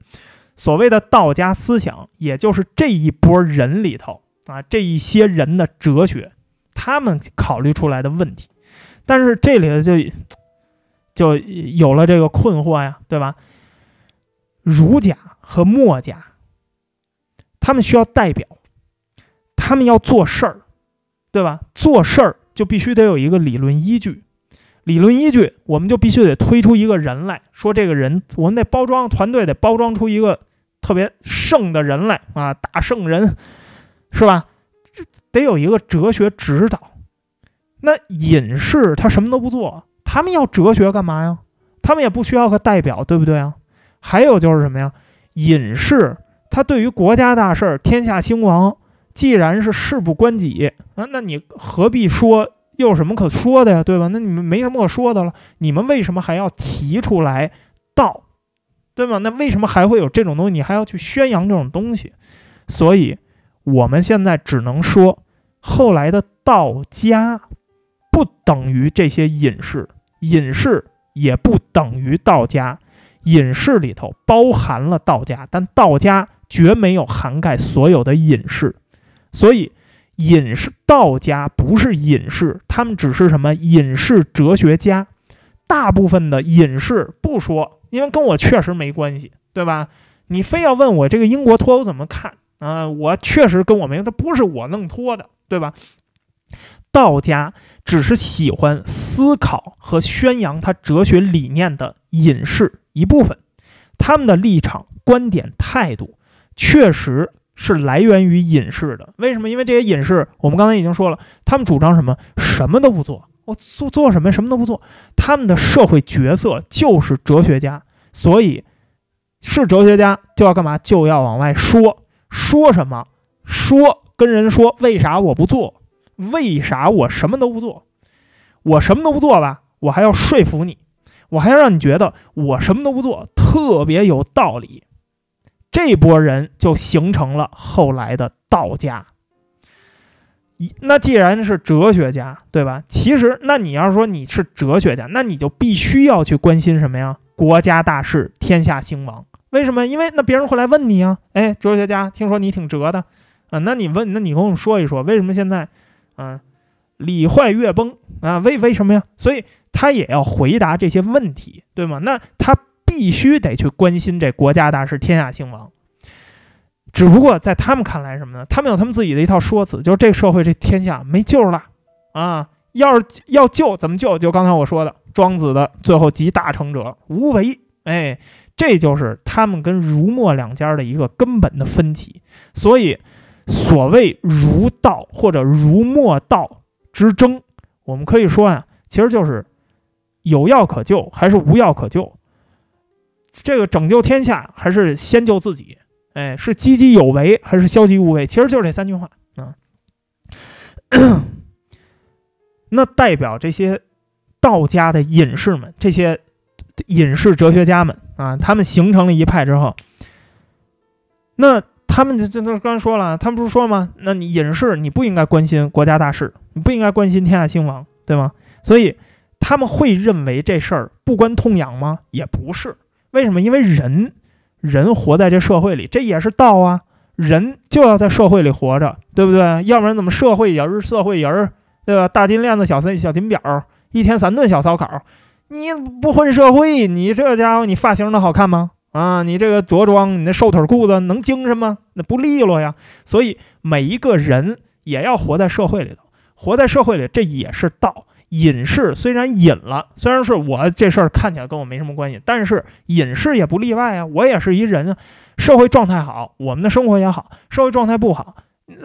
所谓的道家思想，也就是这一波人里头啊，这一些人的哲学，他们考虑出来的问题。但是这里头就就有了这个困惑呀，对吧？儒家和墨家，他们需要代表，他们要做事儿，对吧？做事儿就必须得有一个理论依据。理论依据，我们就必须得推出一个人来说，这个人，我们得包装团队，得包装出一个特别圣的人来啊，大圣人，是吧？这得有一个哲学指导。那隐士他什么都不做，他们要哲学干嘛呀？他们也不需要个代表，对不对啊？还有就是什么呀？隐士他对于国家大事、天下兴亡，既然是事不关己啊，那你何必说？又有什么可说的呀，对吧？那你们没什么可说的了。你们为什么还要提出来道，对吗？那为什么还会有这种东西？你还要去宣扬这种东西？所以，我们现在只能说，后来的道家不等于这些隐士。隐士也不等于道家。隐士里头包含了道家，但道家绝没有涵盖所有的隐士，所以隐士道家不是隐士，他们只是什么隐士哲学家。大部分的隐士不说，因为跟我确实没关系，对吧？你非要问我这个英国脱欧怎么看啊？我确实跟我没，他不是我弄脱的，对吧？道家只是喜欢思考和宣扬他哲学理念的隐士一部分，他们的立场、观点、态度确实是来源于隐士的。为什么？因为这些隐士，我们刚才已经说了，他们主张什么？什么都不做，我做做什么？什么都不做。他们的社会角色就是哲学家，所以。是哲学家就要干嘛？就要往外说，说什么？说跟人说，为啥我不做？为啥我什么都不做？我什么都不做吧，我还要说服你，我还要让你觉得我什么都不做特别有道理。这波人就形成了后来的道家。一那既然是哲学家，对吧？其实那你要说你是哲学家，那你就必须要去关心什么呀？国家大事，天下兴亡。为什么？因为那别人会来问你啊，哎，哲学家，听说你挺哲的啊，那你问，那你跟我们说一说，为什么现在，啊，礼坏乐崩啊？为为什么呀？所以他也要回答这些问题，对吗？那他必须得去关心这国家大事、天下兴亡。只不过在他们看来什么呢？他们有他们自己的一套说辞，就是这社会、这天下没救了啊！要是要救，怎么救？就刚才我说的，庄子的最后集大成者，无为，哎。这就是他们跟儒墨两家的一个根本的分歧，所以所谓儒道或者儒墨道之争，我们可以说啊，其实就是有药可救还是无药可救，这个拯救天下还是先救自己，哎，是积极有为还是消极无为，其实就是这三句话啊。那代表这些道家的隐士们，这些。隐士哲学家们啊，他们形成了一派之后，那他们这这都刚才说了，他们不是说吗？那你隐士你不应该关心国家大事，你不应该关心天下兴亡，对吗？所以他们会认为这事儿不关痛痒吗？也不是，为什么？因为人人活在这社会里，这也是道啊，人就要在社会里活着，对不对？要不然怎么社会人社会人儿，对吧？大金链子、小三小金表，一天三顿小烧烤。你不混社会，你这家伙，你发型能好看吗？啊，你这个着装，你那瘦腿裤子能精神吗？那不利落呀。所以每一个人也要活在社会里头，活在社会里，这也是道。隐士虽然隐了，虽然是我这事儿看起来跟我没什么关系，但是隐士也不例外啊。我也是一人啊。社会状态好，我们的生活也好；社会状态不好，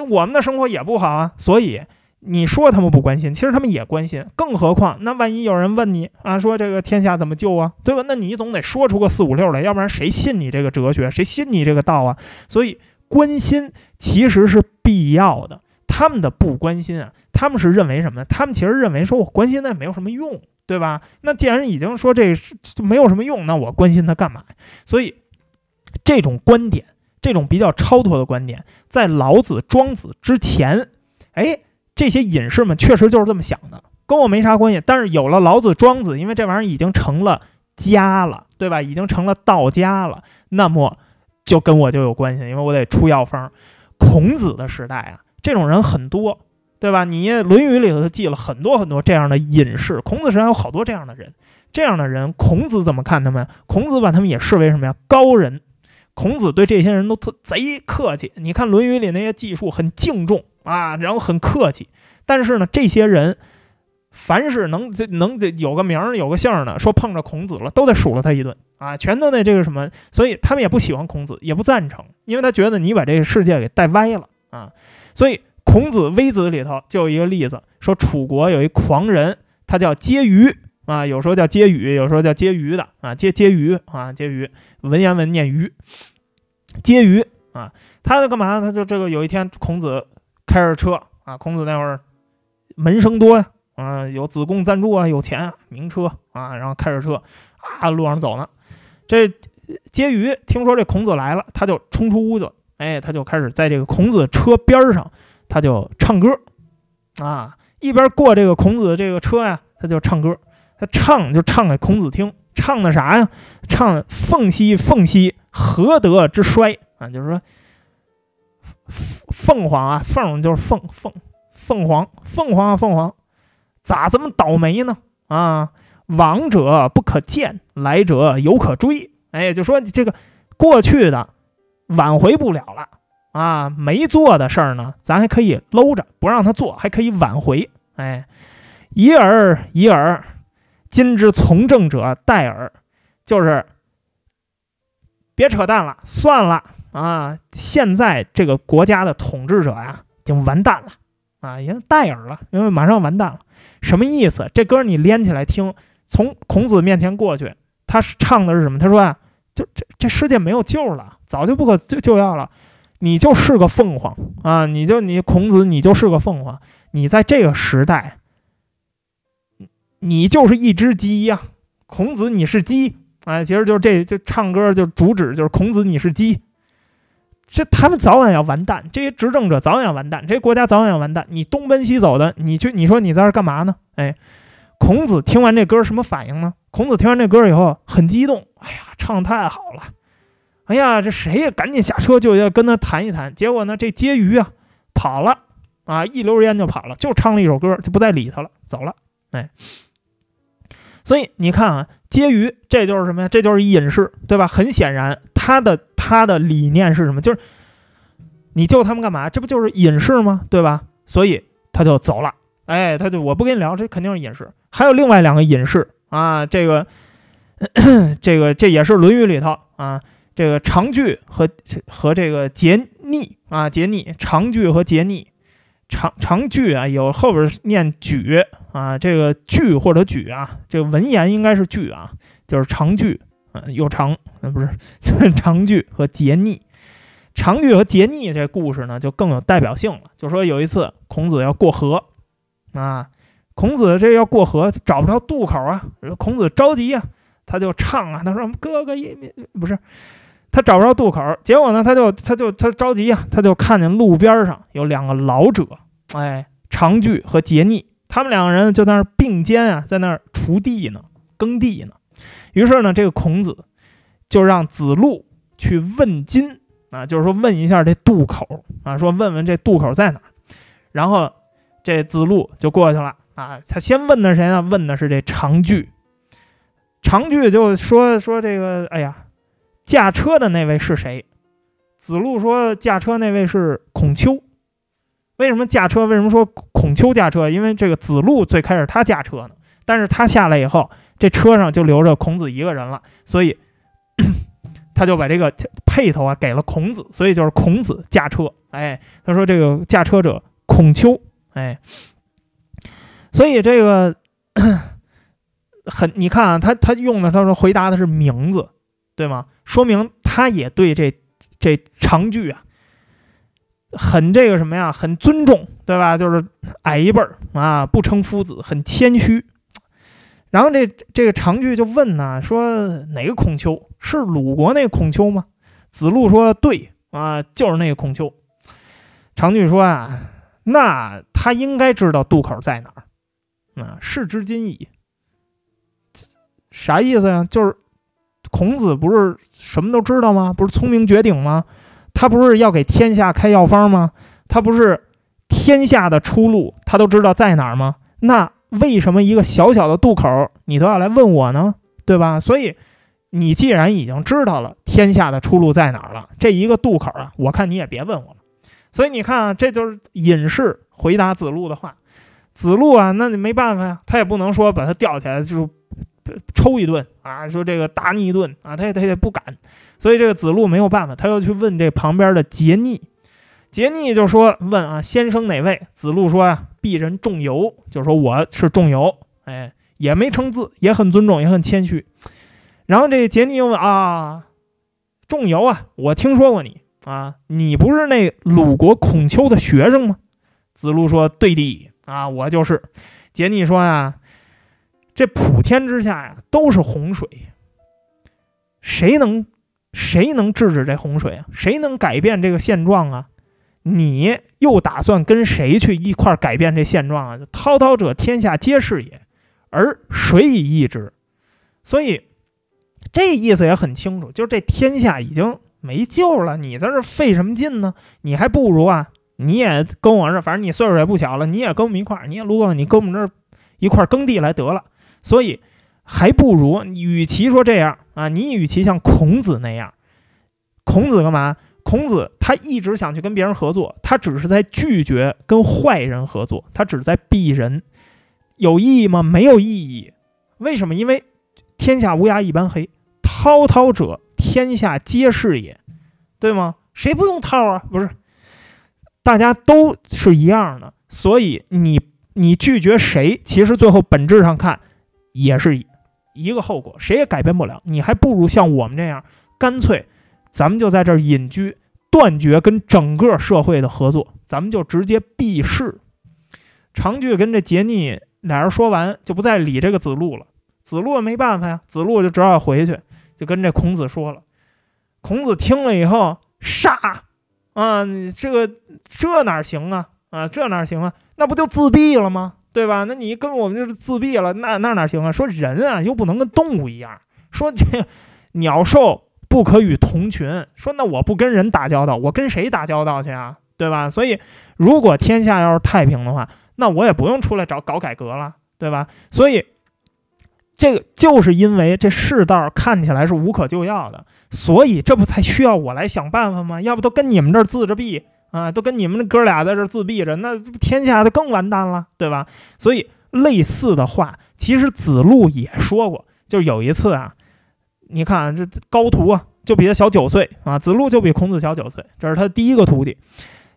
我们的生活也不好啊。所以。你说他们不关心，其实他们也关心。更何况，那万一有人问你啊，说这个天下怎么救啊，对吧？那你总得说出个四五六来，要不然谁信你这个哲学，谁信你这个道啊？所以关心其实是必要的。他们的不关心啊，他们是认为什么呢？他们其实认为说我关心那也没有什么用，对吧？那既然已经说这是没有什么用，那我关心他干嘛？所以这种观点，这种比较超脱的观点，在老子、庄子之前，哎。这些隐士们确实就是这么想的，跟我没啥关系。但是有了老子、庄子，因为这玩意儿已经成了家了，对吧？已经成了道家了，那么就跟我就有关系，因为我得出药方。孔子的时代啊，这种人很多，对吧？你《论语》里头记了很多很多这样的隐士，孔子身上有好多这样的人。这样的人，孔子怎么看他们？孔子把他们也视为什么呀？高人。孔子对这些人都特贼客气。你看《论语》里那些记述，很敬重。啊，然后很客气，但是呢，这些人凡是能这能得有个名儿有个姓儿的，说碰着孔子了，都得数落他一顿啊，全都得这个什么，所以他们也不喜欢孔子，也不赞成，因为他觉得你把这个世界给带歪了啊。所以孔子微子里头就有一个例子，说楚国有一狂人，他叫婕妤啊，有时候叫婕妤，有时候叫婕妤的啊，婕婕妤啊，婕妤，文言文念妤，婕妤啊，他在干嘛？他就这个有一天孔子。开着车啊，孔子那会儿门生多呀，啊，有子贡赞助啊，有钱啊，名车啊，然后开着车啊，路上走呢。这婕妤听说这孔子来了，他就冲出屋子，哎，他就开始在这个孔子车边上，他就唱歌啊，一边过这个孔子的这个车呀，他就唱歌。他唱就唱给孔子听，唱的啥呀？唱凤兮凤兮，何德之衰啊？就是说，凤凰啊，凤就是凤凤凤凰，凤凰啊凤凰，咋这么倒霉呢？啊，往者不可见，来者犹可追。哎，就说你这个过去的挽回不了了啊，没做的事儿呢，咱还可以搂着不让他做，还可以挽回。哎，已尔已尔。今之从政者待尔，就是别扯淡了，算了啊！现在这个国家的统治者呀，已经完蛋了啊，已经待尔了，因为马上完蛋了。什么意思？这歌你连起来听，从孔子面前过去，他唱的是什么？他说啊，就这这世界没有救了，早就不可救救药了，你就是个凤凰啊！你就你孔子，你就是个凤凰，你在这个时代。你就是一只鸡呀，孔子你是鸡，哎，其实就是这就唱歌就主旨就是孔子你是鸡，这他们早晚要完蛋，这些执政者早晚要完蛋，这些国家早晚要完蛋。你东奔西走的，你去你说你在这干嘛呢？哎，孔子听完这歌什么反应呢？孔子听完这歌以后很激动，哎呀，唱太好了，哎呀，这谁呀？赶紧下车就要跟他谈一谈。结果呢，这婕妤啊跑了啊，一溜烟就跑了，就唱了一首歌就不再理他了，走了，哎。所以你看啊，婕妤这就是什么呀？这就是隐士，对吧？很显然，他的他的理念是什么？就是你救他们干嘛？这不就是隐士吗？对吧？所以他就走了。哎，他就我不跟你聊，这肯定是隐士。还有另外两个隐士啊，这个 这个这也是《论语》里头啊，这个长句和和这个桀逆啊，桀逆长句和桀逆。长长句啊，有后边念举啊，这个句或者举啊，这个文言应该是句啊，就是长句啊，又长啊，不是 长句和桀逆，长句和桀逆这故事呢，就更有代表性了。就说有一次孔子要过河啊，孔子这要过河找不着渡口啊，孔子着急啊，他就唱啊，他说哥哥也不是。他找不着渡口，结果呢，他就他就他着急啊，他就看见路边上有两个老者，哎，长句和杰尼，他们两个人就在那儿并肩啊，在那儿锄地呢，耕地呢。于是呢，这个孔子就让子路去问津啊，就是说问一下这渡口啊，说问问这渡口在哪。然后这子路就过去了啊，他先问的谁呢？问的是这长句，长句就说说这个，哎呀。驾车的那位是谁？子路说：“驾车那位是孔丘。为什么驾车？为什么说孔丘驾车？因为这个子路最开始他驾车呢，但是他下来以后，这车上就留着孔子一个人了，所以 他就把这个配头啊给了孔子，所以就是孔子驾车。哎，他说这个驾车者孔丘。哎，所以这个 很，你看啊，他他用的他说回答的是名字。”对吗？说明他也对这这长句啊，很这个什么呀，很尊重，对吧？就是矮一辈儿啊，不称夫子，很谦虚。然后这这个长句就问呢，说哪个孔丘是鲁国那个孔丘吗？子路说对啊，就是那个孔丘。长句说啊，那他应该知道渡口在哪儿啊，是之今矣。啥意思呀？就是。孔子不是什么都知道吗？不是聪明绝顶吗？他不是要给天下开药方吗？他不是天下的出路，他都知道在哪儿吗？那为什么一个小小的渡口你都要来问我呢？对吧？所以你既然已经知道了天下的出路在哪儿了，这一个渡口啊，我看你也别问我了。所以你看啊，这就是隐士回答子路的话。子路啊，那你没办法呀，他也不能说把他吊起来就。抽一顿啊，说这个打你一顿啊，他也他也不敢，所以这个子路没有办法，他又去问这旁边的桀逆，桀逆就说问啊，先生哪位？子路说啊，鄙人仲由，就说我是仲由，哎，也没称字，也很尊重，也很谦虚。然后这桀逆又问啊，仲由啊，我听说过你啊，你不是那鲁国孔丘的学生吗？子路说对的啊，我就是。桀逆说啊。这普天之下呀，都是洪水。谁能谁能制止这洪水啊？谁能改变这个现状啊？你又打算跟谁去一块改变这现状啊？滔滔者天下皆是也，而谁以易之？所以这意思也很清楚，就是这天下已经没救了，你在这费什么劲呢？你还不如啊，你也跟我这，反正你岁数也不小了，你也跟我们一块，你也路过，你跟我们这一块耕地来得了。所以还不如，与其说这样啊，你与其像孔子那样，孔子干嘛？孔子他一直想去跟别人合作，他只是在拒绝跟坏人合作，他只是在避人，有意义吗？没有意义。为什么？因为天下乌鸦一般黑，滔滔者天下皆是也，对吗？谁不用套啊？不是，大家都是一样的，所以你你拒绝谁，其实最后本质上看也是一个后果，谁也改变不了。你还不如像我们这样，干脆。咱们就在这儿隐居，断绝跟整个社会的合作，咱们就直接避世。长句跟这桀逆俩人说完，就不再理这个子路了。子路也没办法呀，子路就只好回去，就跟这孔子说了。孔子听了以后，杀啊！你这个这哪行啊？啊，这哪行啊？那不就自闭了吗？对吧？那你跟我们就是自闭了，那那哪行啊？说人啊，又不能跟动物一样，说这鸟兽。不可与同群。说那我不跟人打交道，我跟谁打交道去啊？对吧？所以，如果天下要是太平的话，那我也不用出来找搞改革了，对吧？所以，这个就是因为这世道看起来是无可救药的，所以这不才需要我来想办法吗？要不都跟你们这儿自着闭啊，都跟你们哥俩在这自闭着，那天下就更完蛋了，对吧？所以，类似的话，其实子路也说过，就有一次啊。你看这高徒啊，就比他小九岁啊。子路就比孔子小九岁，这是他第一个徒弟。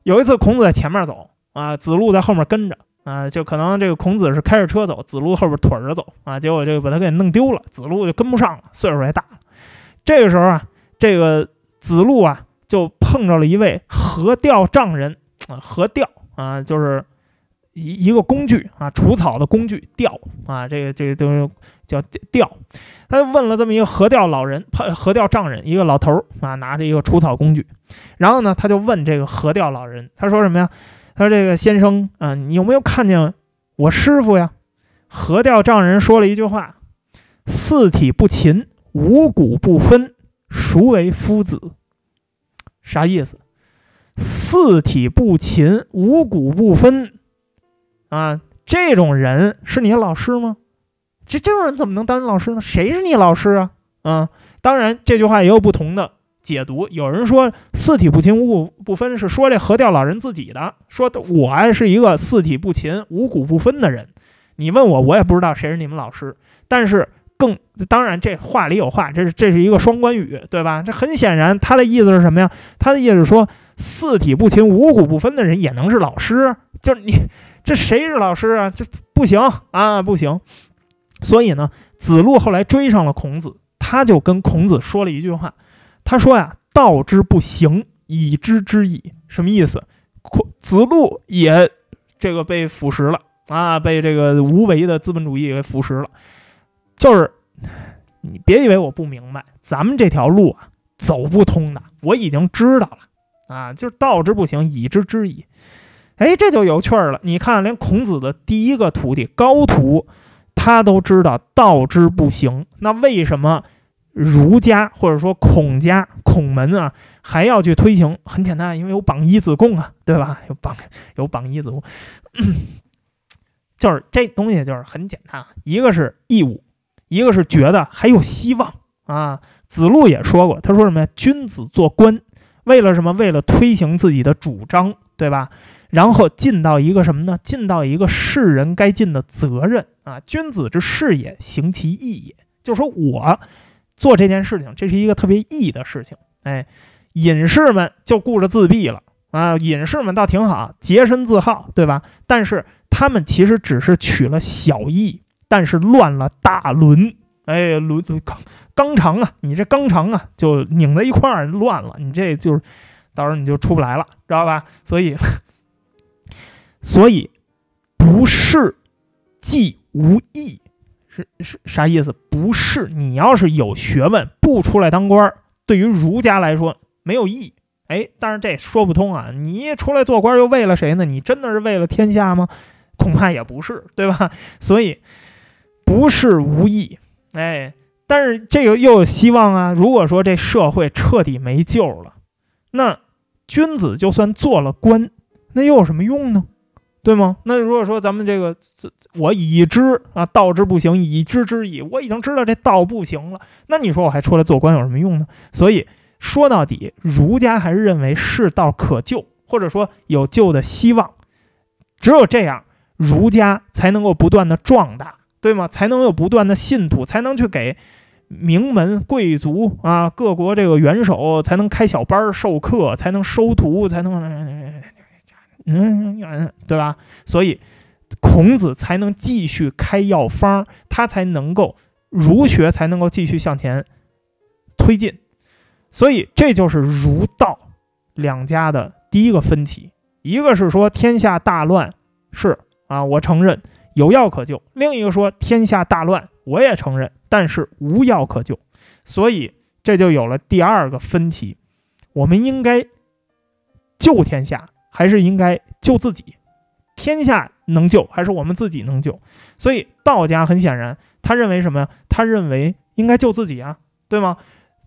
有一次，孔子在前面走啊，子路在后面跟着啊，就可能这个孔子是开着车走，子路后边腿着走啊，结果这个把他给弄丢了，子路就跟不上了，岁数也大了。这个时候啊，这个子路啊就碰着了一位禾钓丈人啊，禾钓啊就是。一一个工具啊，除草的工具钓啊，这个这个东西叫钓。他就问了这么一个河钓老人，河钓丈人，一个老头啊，拿着一个除草工具。然后呢，他就问这个河钓老人，他说什么呀？他说：“这个先生啊，你有没有看见我师傅呀？”河钓丈人说了一句话：“四体不勤，五谷不分，孰为夫子？”啥意思？四体不勤，五谷不分。啊，这种人是你老师吗？这这种人怎么能当你老师呢？谁是你老师啊？啊，当然这句话也有不同的解读。有人说四体不勤五谷不分是说这何调老人自己的，说我是一个四体不勤五谷不分的人。你问我，我也不知道谁是你们老师。但是更当然，这话里有话，这是这是一个双关语，对吧？这很显然，他的意思是什么呀？他的意思是说四体不勤五谷不分的人也能是老师，就是你。这谁是老师啊？这不行啊，不行。所以呢，子路后来追上了孔子，他就跟孔子说了一句话，他说呀：“道之不行，以知之矣。”什么意思？孔子路也这个被腐蚀了啊，被这个无为的资本主义给腐蚀了。就是你别以为我不明白，咱们这条路啊走不通的，我已经知道了啊，就是道之不行，以知之矣。哎，这就有趣儿了。你看，连孔子的第一个徒弟高徒，他都知道道之不行。那为什么儒家或者说孔家、孔门啊，还要去推行？很简单，因为有榜一子贡啊，对吧？有榜有榜一子贡，就是这东西就是很简单。一个是义务，一个是觉得还有希望啊。子路也说过，他说什么呀？君子做官，为了什么？为了推行自己的主张，对吧？然后尽到一个什么呢？尽到一个世人该尽的责任啊！君子之事也，行其义也。就说我做这件事情，这是一个特别义的事情。哎，隐士们就顾着自闭了啊！隐士们倒挺好，洁身自好，对吧？但是他们其实只是取了小义，但是乱了大伦。哎，伦纲纲常啊，你这纲常啊，就拧在一块儿乱了，你这就是到时候你就出不来了，知道吧？所以。所以，不是即无益，是是啥意思？不是你要是有学问，不出来当官，对于儒家来说没有益。哎，但是这说不通啊！你出来做官又为了谁呢？你真的是为了天下吗？恐怕也不是，对吧？所以，不是无意。哎，但是这个又有希望啊！如果说这社会彻底没救了，那君子就算做了官，那又有什么用呢？对吗？那如果说咱们这个，我已知啊，道之不行，已知之矣。我已经知道这道不行了，那你说我还出来做官有什么用呢？所以说到底，儒家还是认为是道可救，或者说有救的希望。只有这样，儒家才能够不断的壮大，对吗？才能有不断的信徒，才能去给名门贵族啊，各国这个元首才能开小班授课，才能收徒，才能。嗯，对吧？所以孔子才能继续开药方，他才能够儒学才能够继续向前推进。所以这就是儒道两家的第一个分歧。一个是说天下大乱是啊，我承认有药可救；另一个说天下大乱我也承认，但是无药可救。所以这就有了第二个分歧：我们应该救天下。还是应该救自己，天下能救还是我们自己能救？所以道家很显然，他认为什么呀？他认为应该救自己啊，对吗？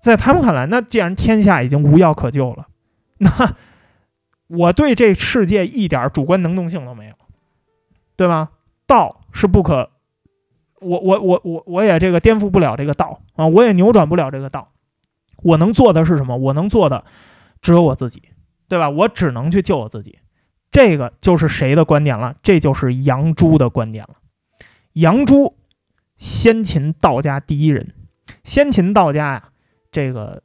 在他们看来，那既然天下已经无药可救了，那我对这世界一点主观能动性都没有，对吗？道是不可，我我我我我也这个颠覆不了这个道啊，我也扭转不了这个道。我能做的是什么？我能做的只有我自己。对吧？我只能去救我自己，这个就是谁的观点了？这就是杨朱的观点了。杨朱，先秦道家第一人。先秦道家呀，这个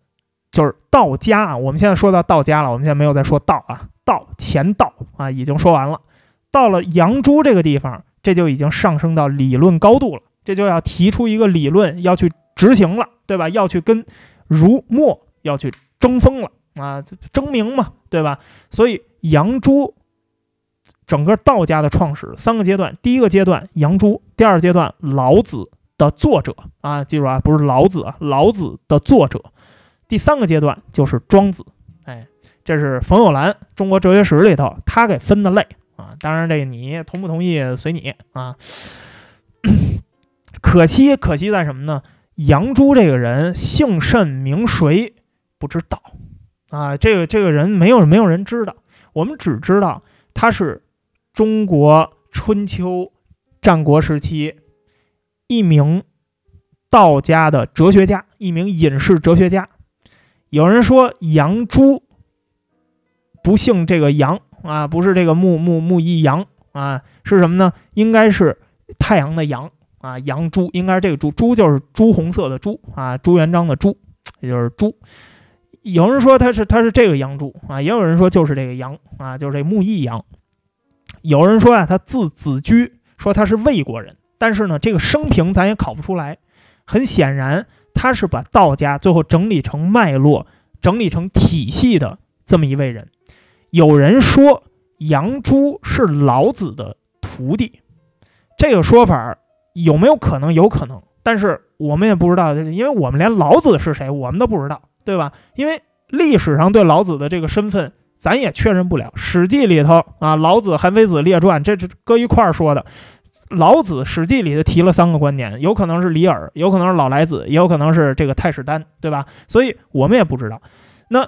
就是道家啊。我们现在说到道家了，我们现在没有再说道啊，道前道啊，已经说完了。到了杨朱这个地方，这就已经上升到理论高度了，这就要提出一个理论要去执行了，对吧？要去跟儒墨要去争锋了。啊，争名嘛，对吧？所以杨朱整个道家的创始三个阶段，第一个阶段杨朱，第二阶段老子的作者啊，记住啊，不是老子啊，老子的作者。第三个阶段就是庄子，哎，这是冯友兰《中国哲学史》里头他给分的类啊。当然，这个你同不同意随你啊。可惜，可惜在什么呢？杨朱这个人姓甚名谁不知道。啊，这个这个人没有没有人知道，我们只知道他是中国春秋战国时期一名道家的哲学家，一名隐士哲学家。有人说杨朱不姓这个杨啊，不是这个木木木一阳啊，是什么呢？应该是太阳的阳啊，阳朱应该是这个朱，朱就是朱红色的朱啊，朱元璋的朱，也就是朱。有人说他是他是这个杨朱啊，也有人说就是这个杨啊，就是这木易杨。有人说啊，他字子居，说他是魏国人，但是呢，这个生平咱也考不出来。很显然，他是把道家最后整理成脉络、整理成体系的这么一位人。有人说杨朱是老子的徒弟，这个说法有没有可能？有可能，但是我们也不知道，因为我们连老子是谁我们都不知道。对吧？因为历史上对老子的这个身份，咱也确认不了。《史记》里头啊，《老子·韩非子列传》这这搁一块儿说的。老子《史记》里头提了三个观点，有可能是李耳，有可能是老来子，也有可能是这个太史丹，对吧？所以我们也不知道。那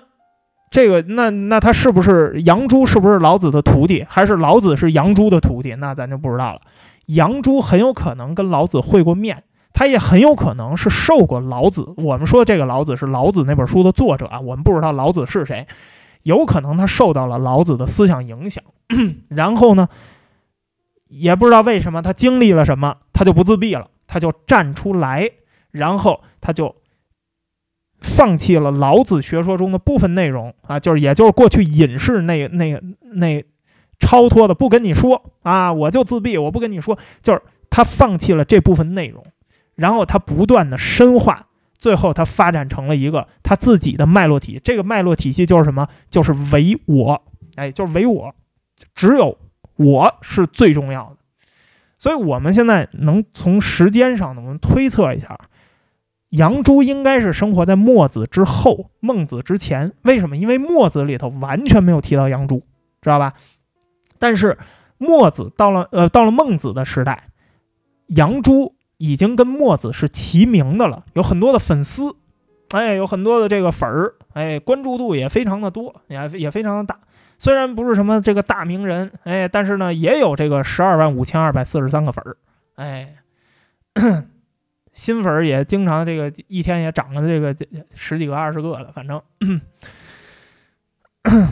这个，那那他是不是杨朱？是不是老子的徒弟？还是老子是杨朱的徒弟？那咱就不知道了。杨朱很有可能跟老子会过面。他也很有可能是受过老子，我们说这个老子是老子那本书的作者啊，我们不知道老子是谁，有可能他受到了老子的思想影响，然后呢，也不知道为什么他经历了什么，他就不自闭了，他就站出来，然后他就放弃了老子学说中的部分内容啊，就是也就是过去隐士那那那超脱的，不跟你说啊，我就自闭，我不跟你说，就是他放弃了这部分内容。然后他不断的深化，最后他发展成了一个他自己的脉络体。这个脉络体系就是什么？就是唯我，哎，就是唯我，只有我是最重要的。所以，我们现在能从时间上能推测一下，杨朱应该是生活在墨子之后，孟子之前。为什么？因为墨子里头完全没有提到杨朱，知道吧？但是墨子到了，呃，到了孟子的时代，杨朱。已经跟墨子是齐名的了，有很多的粉丝，哎，有很多的这个粉儿，哎，关注度也非常的多，也也非常的大。虽然不是什么这个大名人，哎，但是呢，也有这个十二万五千二百四十三个粉儿，哎，新粉也经常这个一天也涨了这个十几个、二十个了，反正。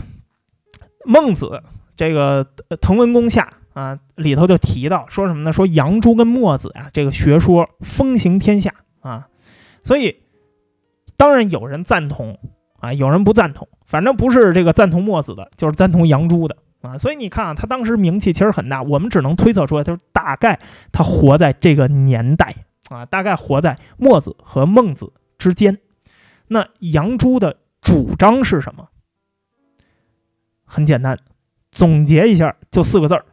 孟子这个《滕文公下》啊里头就提到说什么呢？说杨朱跟墨子啊，这个学说风行天下啊，所以当然有人赞同啊，有人不赞同。反正不是这个赞同墨子的，就是赞同杨朱的啊，所以你看啊，他当时名气其实很大，我们只能推测出来，就是大概他活在这个年代啊，大概活在墨子和孟子之间。那杨朱的主张是什么？很简单，总结一下就四个字儿：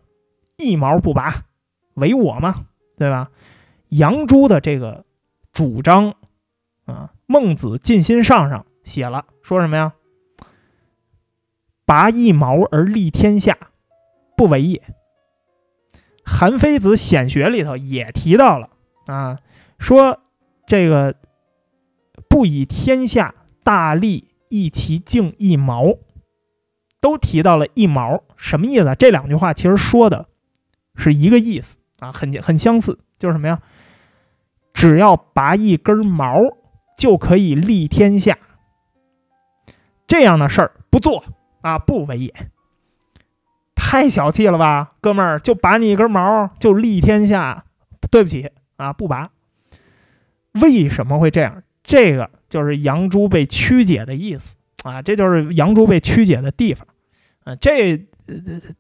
一毛不拔，唯我嘛，对吧？杨朱的这个主张啊，《孟子尽心上》上写了，说什么呀？拔一毛而利天下，不为也。韩非子显学里头也提到了啊，说这个不以天下大利益其径一毛，都提到了一毛，什么意思？这两句话其实说的是一个意思啊，很很相似，就是什么呀？只要拔一根毛就可以立天下，这样的事儿不做。啊，不为也，太小气了吧，哥们儿，就拔你一根毛就立天下，对不起啊，不拔。为什么会这样？这个就是杨朱被曲解的意思啊，这就是杨朱被曲解的地方。啊，这，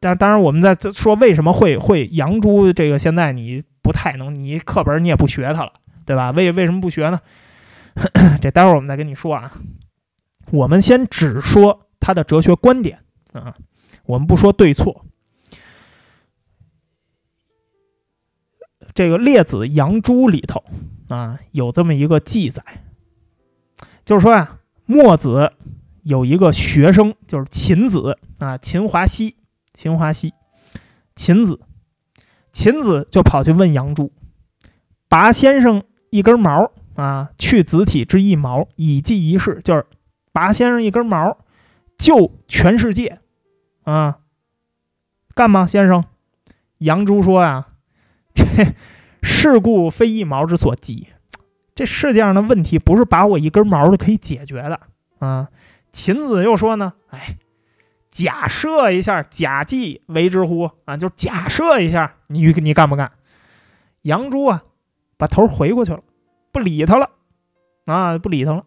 当当然我们在说为什么会会杨朱这个现在你不太能，你课本你也不学它了，对吧？为为什么不学呢？这待会儿我们再跟你说啊。我们先只说。他的哲学观点啊，我们不说对错。这个《列子·杨朱》里头啊，有这么一个记载，就是说呀，墨子有一个学生，就是秦子啊，秦华西，秦华西，秦子，秦子就跑去问杨朱，拔先生一根毛啊，去子体之一毛，以记一事，就是拔先生一根毛。救全世界，啊，干吗，先生？杨朱说呀，事故非一毛之所及，这世界上的问题不是拔我一根毛就可以解决的啊。秦子又说呢，哎，假设一下，假计为之乎？啊，就假设一下，你你干不干？杨朱啊，把头回过去了，不理他了，啊，不理他了。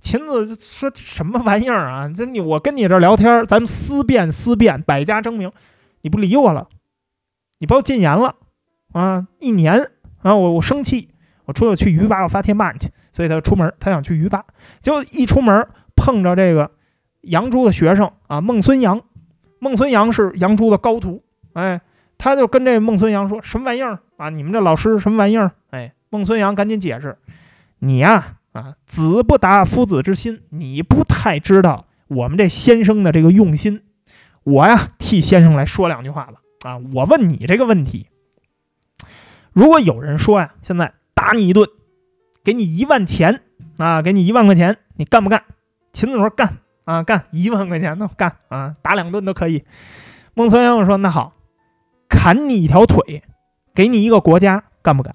秦子说：“什么玩意儿啊？这你我跟你这聊天，咱们思辨思辨，百家争鸣，你不理我了，你把我禁言了啊！一年啊，我我生气，我出去去鱼吧，我发帖骂去，所以他出门，他想去鱼吧，结果一出门碰着这个杨朱的学生啊，孟孙阳。孟孙阳是杨朱的高徒，哎，他就跟这孟孙阳说：什么玩意儿啊？你们这老师什么玩意儿？哎，孟孙阳赶紧解释：你呀。”啊，子不达夫子之心，你不太知道我们这先生的这个用心。我呀，替先生来说两句话吧。啊，我问你这个问题：如果有人说呀，现在打你一顿，给你一万钱啊，给你一万块钱，你干不干？秦子说干啊，干一万块钱呢，干啊，打两顿都可以。孟孙阳说：那好，砍你一条腿，给你一个国家，干不干？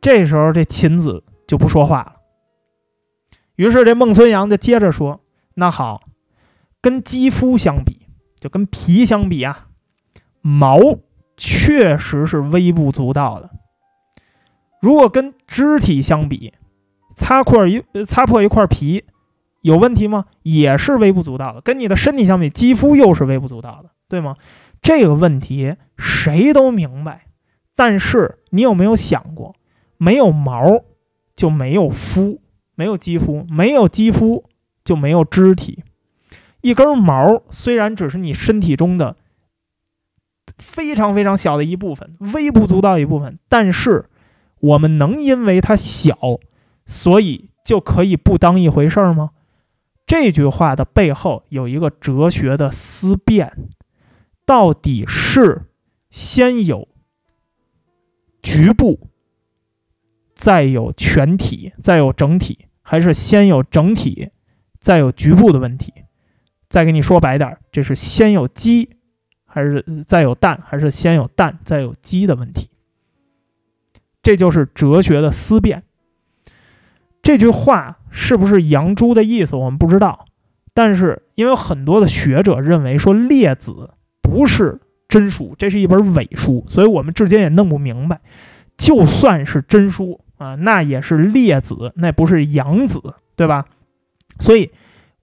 这时候这秦子。就不说话了。于是这孟孙阳就接着说：“那好，跟肌肤相比，就跟皮相比啊，毛确实是微不足道的。如果跟肢体相比，擦破一擦破一块皮有问题吗？也是微不足道的。跟你的身体相比，肌肤又是微不足道的，对吗？这个问题谁都明白。但是你有没有想过，没有毛？”就没有肤，没有肌肤，没有肌肤就没有肢体。一根毛虽然只是你身体中的非常非常小的一部分，微不足道一部分，但是我们能因为它小，所以就可以不当一回事儿吗？这句话的背后有一个哲学的思辨，到底是先有局部，再有全体，再有整体，还是先有整体，再有局部的问题？再给你说白点儿，这是先有鸡，还是再有蛋，还是先有蛋再有鸡的问题？这就是哲学的思辨。这句话是不是杨朱的意思？我们不知道。但是因为很多的学者认为说《列子》不是真书，这是一本伪书，所以我们至今也弄不明白。就算是真书啊，那也是列子，那不是杨子，对吧？所以，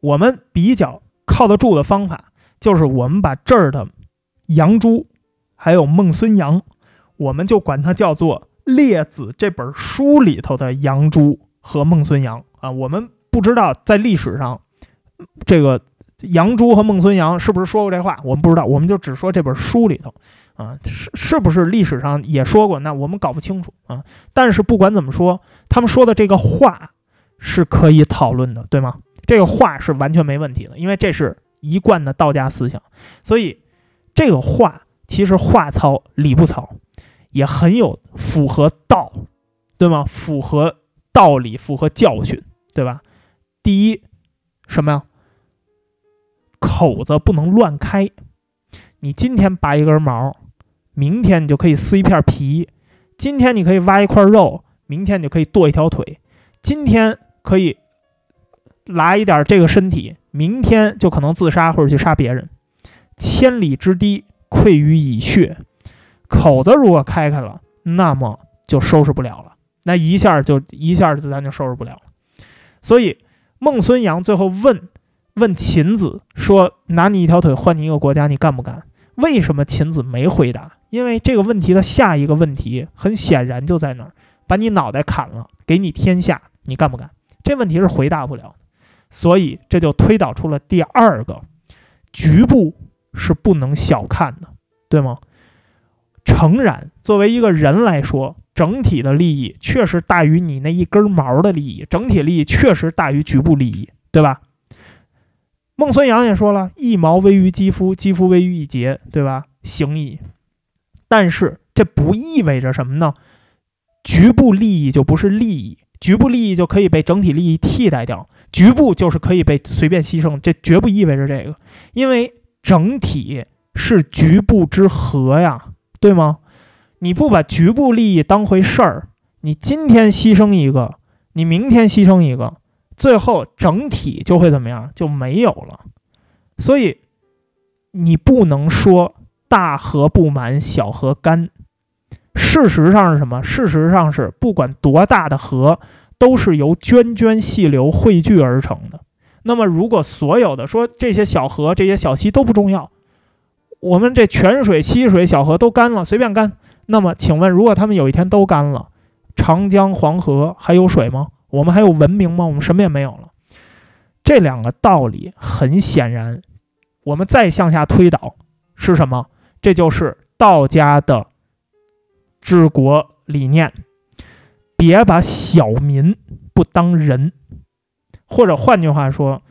我们比较靠得住的方法，就是我们把这儿的杨朱，还有孟孙阳，我们就管它叫做《列子》这本书里头的杨朱和孟孙阳啊。我们不知道在历史上。这个杨朱和孟孙阳是不是说过这话？我们不知道，我们就只说这本书里头啊，是是不是历史上也说过？那我们搞不清楚啊。但是不管怎么说，他们说的这个话是可以讨论的，对吗？这个话是完全没问题的，因为这是一贯的道家思想。所以这个话其实话糙理不糙，也很有符合道，对吗？符合道理，符合教训，对吧？第一，什么呀？口子不能乱开，你今天拔一根毛，明天你就可以撕一片皮；今天你可以挖一块肉，明天你就可以剁一条腿；今天可以拉一点这个身体，明天就可能自杀或者去杀别人。千里之堤溃于蚁穴，口子如果开开了，那么就收拾不了了，那一下就一下子咱就收拾不了了。所以孟孙阳最后问。问秦子说：“拿你一条腿换你一个国家，你干不干？”为什么秦子没回答？因为这个问题的下一个问题很显然就在那儿：把你脑袋砍了，给你天下，你干不干？这问题是回答不了。所以这就推导出了第二个：局部是不能小看的，对吗？诚然，作为一个人来说，整体的利益确实大于你那一根毛的利益，整体利益确实大于局部利益，对吧？孟孙阳也说了一毛微于肌肤，肌肤微于一节，对吧？行矣。但是这不意味着什么呢？局部利益就不是利益，局部利益就可以被整体利益替代掉，局部就是可以被随便牺牲，这绝不意味着这个，因为整体是局部之和呀，对吗？你不把局部利益当回事儿，你今天牺牲一个，你明天牺牲一个。最后整体就会怎么样？就没有了。所以你不能说大河不满，小河干。事实上是什么？事实上是不管多大的河，都是由涓涓细流汇聚而成的。那么，如果所有的说这些小河、这些小溪都不重要，我们这泉水、溪水、小河都干了，随便干。那么，请问，如果他们有一天都干了，长江、黄河还有水吗？我们还有文明吗？我们什么也没有了。这两个道理很显然，我们再向下推导是什么？这就是道家的治国理念：别把小民不当人，或者换句话说，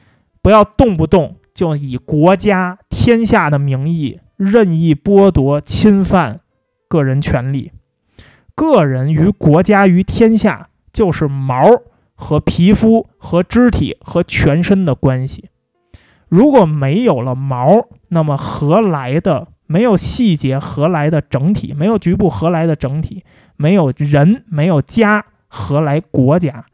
不要动不动就以国家、天下的名义任意剥夺、侵犯个人权利。个人与国家与天下就是毛。和皮肤、和肢体、和全身的关系，如果没有了毛，那么何来的没有细节？何来的整体？没有局部，何来的整体？没有人，没有家，何来国家？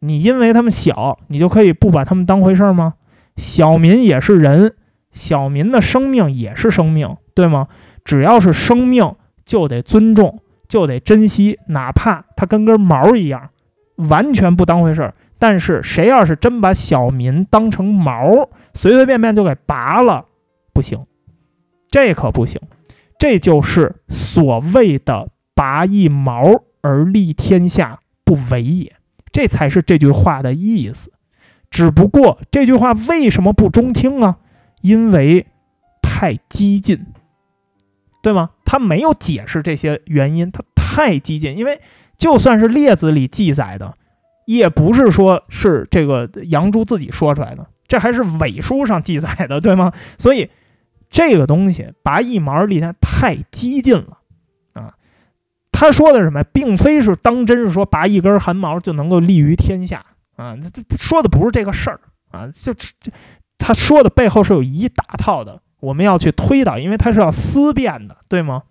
你因为他们小，你就可以不把他们当回事儿吗？小民也是人，小民的生命也是生命，对吗？只要是生命，就得尊重，就得珍惜，哪怕它跟根毛一样。完全不当回事儿，但是谁要是真把小民当成毛，随随便便就给拔了，不行，这可不行，这就是所谓的拔一毛而立天下不为也，这才是这句话的意思。只不过这句话为什么不中听啊？因为太激进，对吗？他没有解释这些原因，他太激进，因为。就算是列子里记载的，也不是说是这个杨朱自己说出来的，这还是伪书上记载的，对吗？所以这个东西拔一毛立天太激进了，他说的什么？并非是当真是说拔一根汗毛就能够立于天下啊！这这说的不是这个事儿啊！就这他说的背后是有一大套的，我们要去推导，因为他是要思辨的，对吗？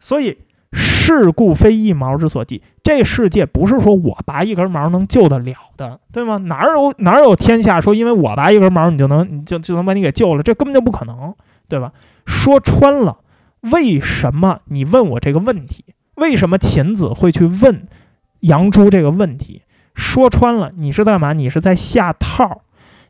所以事故非一毛之所及，这世界不是说我拔一根毛能救得了的，对吗？哪有哪有天下说因为我拔一根毛你就能你就就能把你给救了？这根本就不可能，对吧？说穿了，为什么你问我这个问题？为什么秦子会去问杨朱这个问题？说穿了，你是在干嘛？你是在下套，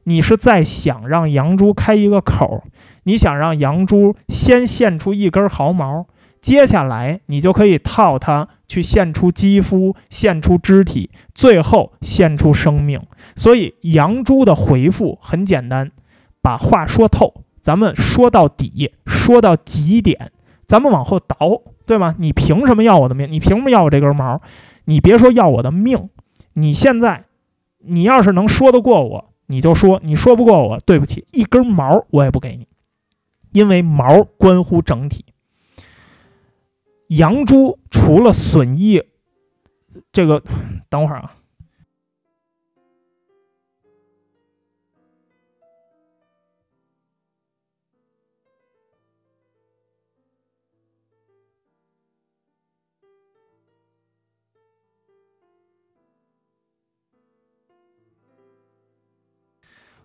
你是在想让杨朱开一个口，你想让杨朱先现出一根毫毛，接下来你就可以套他去现出肌肤、现出肢体，最后献出生命。所以杨朱的回复很简单，把话说透，咱们说到底，说到极点，咱们往后倒。对吗？你凭什么要我的命？你凭什么要我这根毛？你别说要我的命，你现在，你要是能说得过我，你就说；你说不过我，对不起，一根毛我也不给你，因为毛关乎整体。羊猪除了损益，这个，等会儿啊。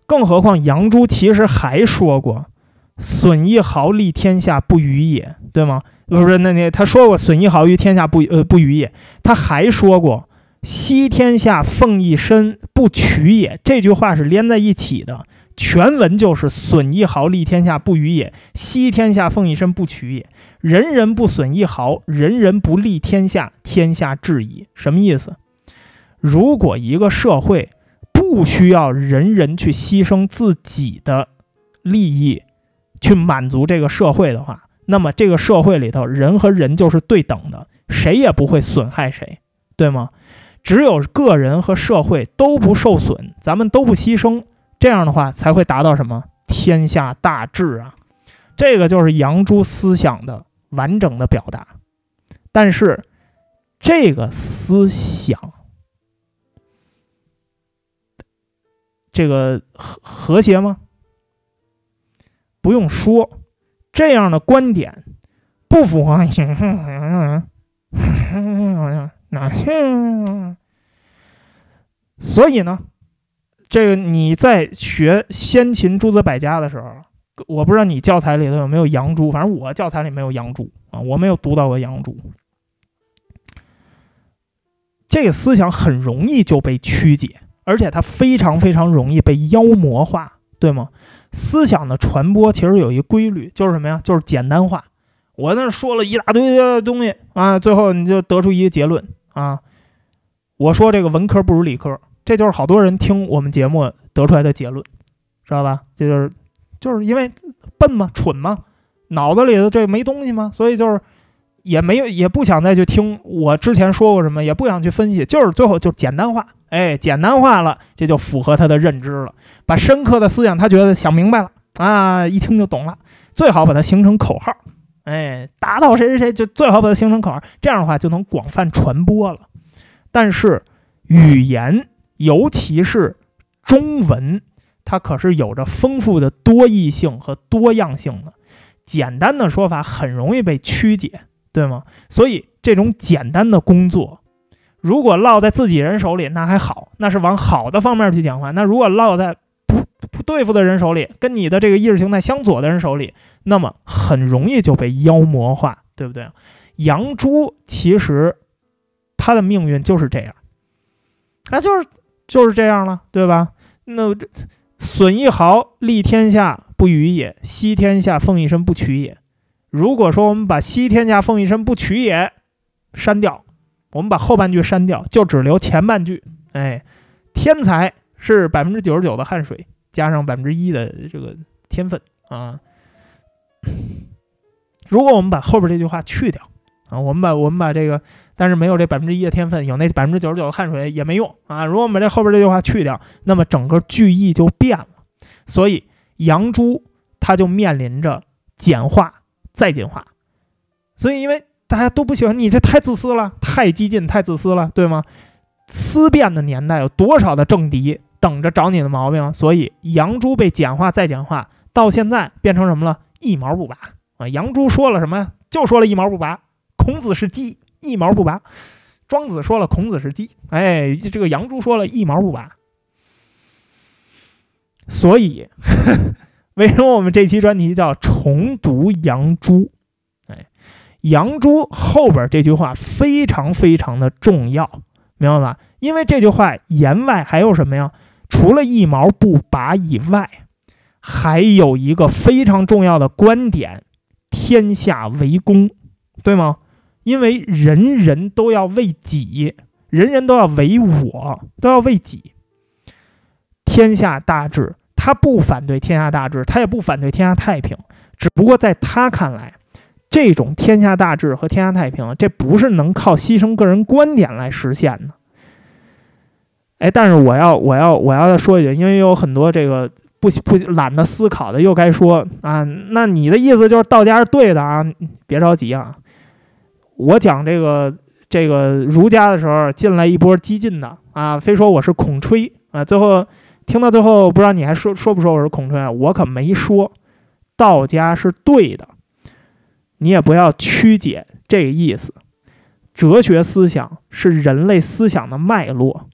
更何况杨朱其实还说过“损一毫利天下不与也”，对吗？不是，那那他说过“损一毫于天下不呃不与也”，他还说过“惜天下奉一身不取也”。这句话是连在一起的，全文就是“损一毫利天下不与也，惜天下奉一身不取也”。人人不损一毫，人人不利天下，天下治矣。什么意思？如果一个社会，不需要人人去牺牲自己的利益去满足这个社会的话，那么这个社会里头人和人就是对等的，谁也不会损害谁，对吗？只有个人和社会都不受损，咱们都不牺牲，这样的话才会达到什么天下大治啊！这个就是杨朱思想的完整的表达。但是这个思想。这个和和谐吗？不用说，这样的观点不符合。所以呢，这个你在学先秦诸子百家的时候，我不知道你教材里头有没有杨朱，反正我教材里没有杨朱啊，我没有读到过杨朱。这个思想很容易就被曲解。而且它非常非常容易被妖魔化，对吗？思想的传播其实有一规律，就是什么呀？就是简单化。我那说了一大堆的东西啊，最后你就得出一个结论啊。我说这个文科不如理科，这就是好多人听我们节目得出来的结论，知道吧？这就是就是因为笨嘛，蠢嘛，脑子里的这没东西嘛，所以就是也没有也不想再去听我之前说过什么，也不想去分析，就是最后就简单化。哎，简单化了，这就符合他的认知了。把深刻的思想，他觉得想明白了啊，一听就懂了。最好把它形成口号，哎，达到谁谁谁，就最好把它形成口号。这样的话就能广泛传播了。但是语言，尤其是中文，它可是有着丰富的多义性和多样性的。简单的说法很容易被曲解，对吗？所以这种简单的工作。如果落在自己人手里，那还好，那是往好的方面去讲话。那如果落在不不对付的人手里，跟你的这个意识形态相左的人手里，那么很容易就被妖魔化，对不对？杨朱其实他的命运就是这样，那就是就是这样了，对吧？那这损一毫利天下不与也，惜天下奉一身不取也。如果说我们把惜天下奉一身不取也删掉。我们把后半句删掉，就只留前半句。哎，天才是百分之九十九的汗水加上百分之一的这个天分啊。如果我们把后边这句话去掉啊，我们把我们把这个，但是没有这百分之一的天分，有那百分之九十九的汗水也没用啊。如果我们把这后边这句话去掉，那么整个句意就变了。所以杨朱他就面临着简化再简化。所以因为大家都不喜欢你，这太自私了，太激进，太自私了，对吗？思辨的年代有多少的政敌等着找你的毛病？所以杨朱被简化再简化，到现在变成什么了？一毛不拔啊！杨朱说了什么？就说了一毛不拔。孔子是鸡，一毛不拔。庄子说了孔子是鸡，哎，这个杨朱说了一毛不拔。所以，为什么我们这期专题叫重读杨朱？杨朱后边这句话非常非常的重要，明白吧？因为这句话言外还有什么呀？除了一毛不拔以外，还有一个非常重要的观点：天下为公，对吗？因为人人都要为己，人人都要为我，都要为己。天下大治，他不反对天下大治，他也不反对天下太平，只不过在他看来，这种天下大治和天下太平，这不是能靠牺牲个人观点来实现的。哎，但是我要，我要，我要再说一句，因为有很多这个不不懒得思考的，又该说啊，那你的意思就是道家是对的啊？别着急啊，我讲这个这个儒家的时候，进来一波激进的啊，非说我是孔吹啊，最后听到最后，不知道你还说说不说我是孔吹啊？我可没说，道家是对的，你也不要曲解这个意思，哲学思想是人类思想的脉络。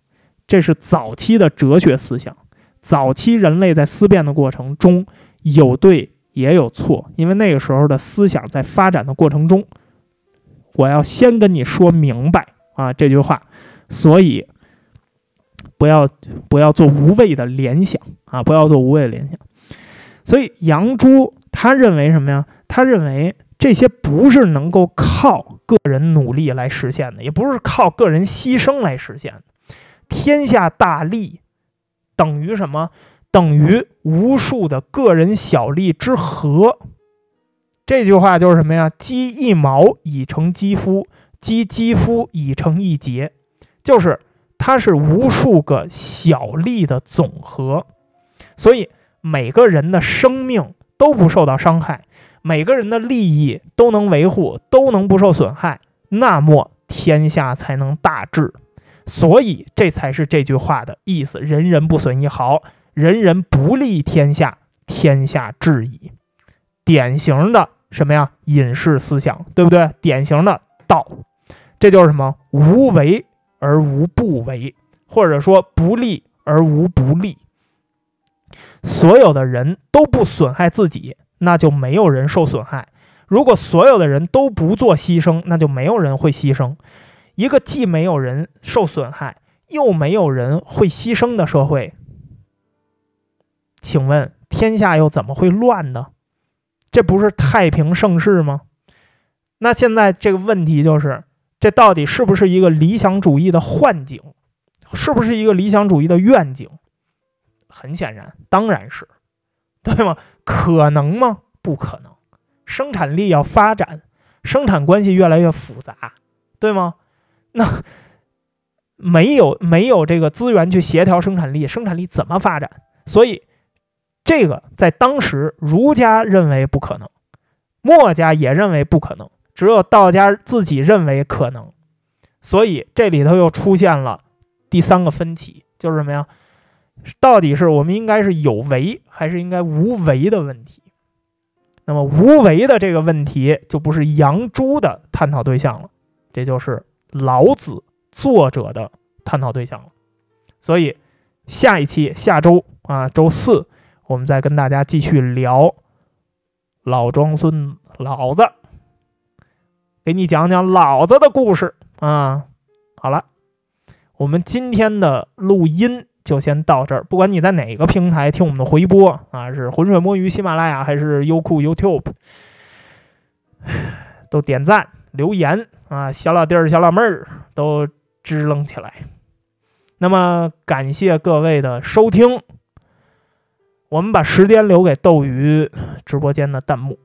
这是早期的哲学思想，早期人类在思辨的过程中有对也有错，因为那个时候的思想在发展的过程中，我要先跟你说明白啊这句话，所以不要不要做无谓的联想啊，不要做无谓的联想。所以杨朱他认为什么呀？他认为这些不是能够靠个人努力来实现的，也不是靠个人牺牲来实现的。天下大利等于什么？等于无数的个人小利之和。这句话就是什么呀？积一毛以成肌肤，积肌肤以成一节，就是它是无数个小利的总和。所以每个人的生命都不受到伤害，每个人的利益都能维护，都能不受损害，那么天下才能大治。所以，这才是这句话的意思：人人不损一毫，人人不利天下，天下治矣。典型的什么呀？隐士思想，对不对？典型的道，这就是什么？无为而无不为，或者说不利而无不利。所有的人都不损害自己，那就没有人受损害；如果所有的人都不做牺牲，那就没有人会牺牲。一个既没有人受损害，又没有人会牺牲的社会，请问天下又怎么会乱呢？这不是太平盛世吗？那现在这个问题就是，这到底是不是一个理想主义的幻景？是不是一个理想主义的愿景？很显然，当然是，对吗？可能吗？不可能。生产力要发展，生产关系越来越复杂，对吗？那没有没有这个资源去协调生产力，生产力怎么发展？所以这个在当时儒家认为不可能，墨家也认为不可能，只有道家自己认为可能。所以这里头又出现了第三个分歧，就是什么呀？到底是我们应该是有为还是应该无为的问题？那么无为的这个问题就不是杨朱的探讨对象了，这就是。老子作者的探讨对象了，所以下一期下周啊，周四我们再跟大家继续聊老庄孙老子，给你讲讲老子的故事啊。好了，我们今天的录音就先到这儿。不管你在哪个平台听我们的回播啊，是浑水摸鱼、喜马拉雅还是优酷 YouTube，都点赞留言。啊，小老弟儿、小老妹儿都支棱起来。那么，感谢各位的收听。我们把时间留给斗鱼直播间的弹幕。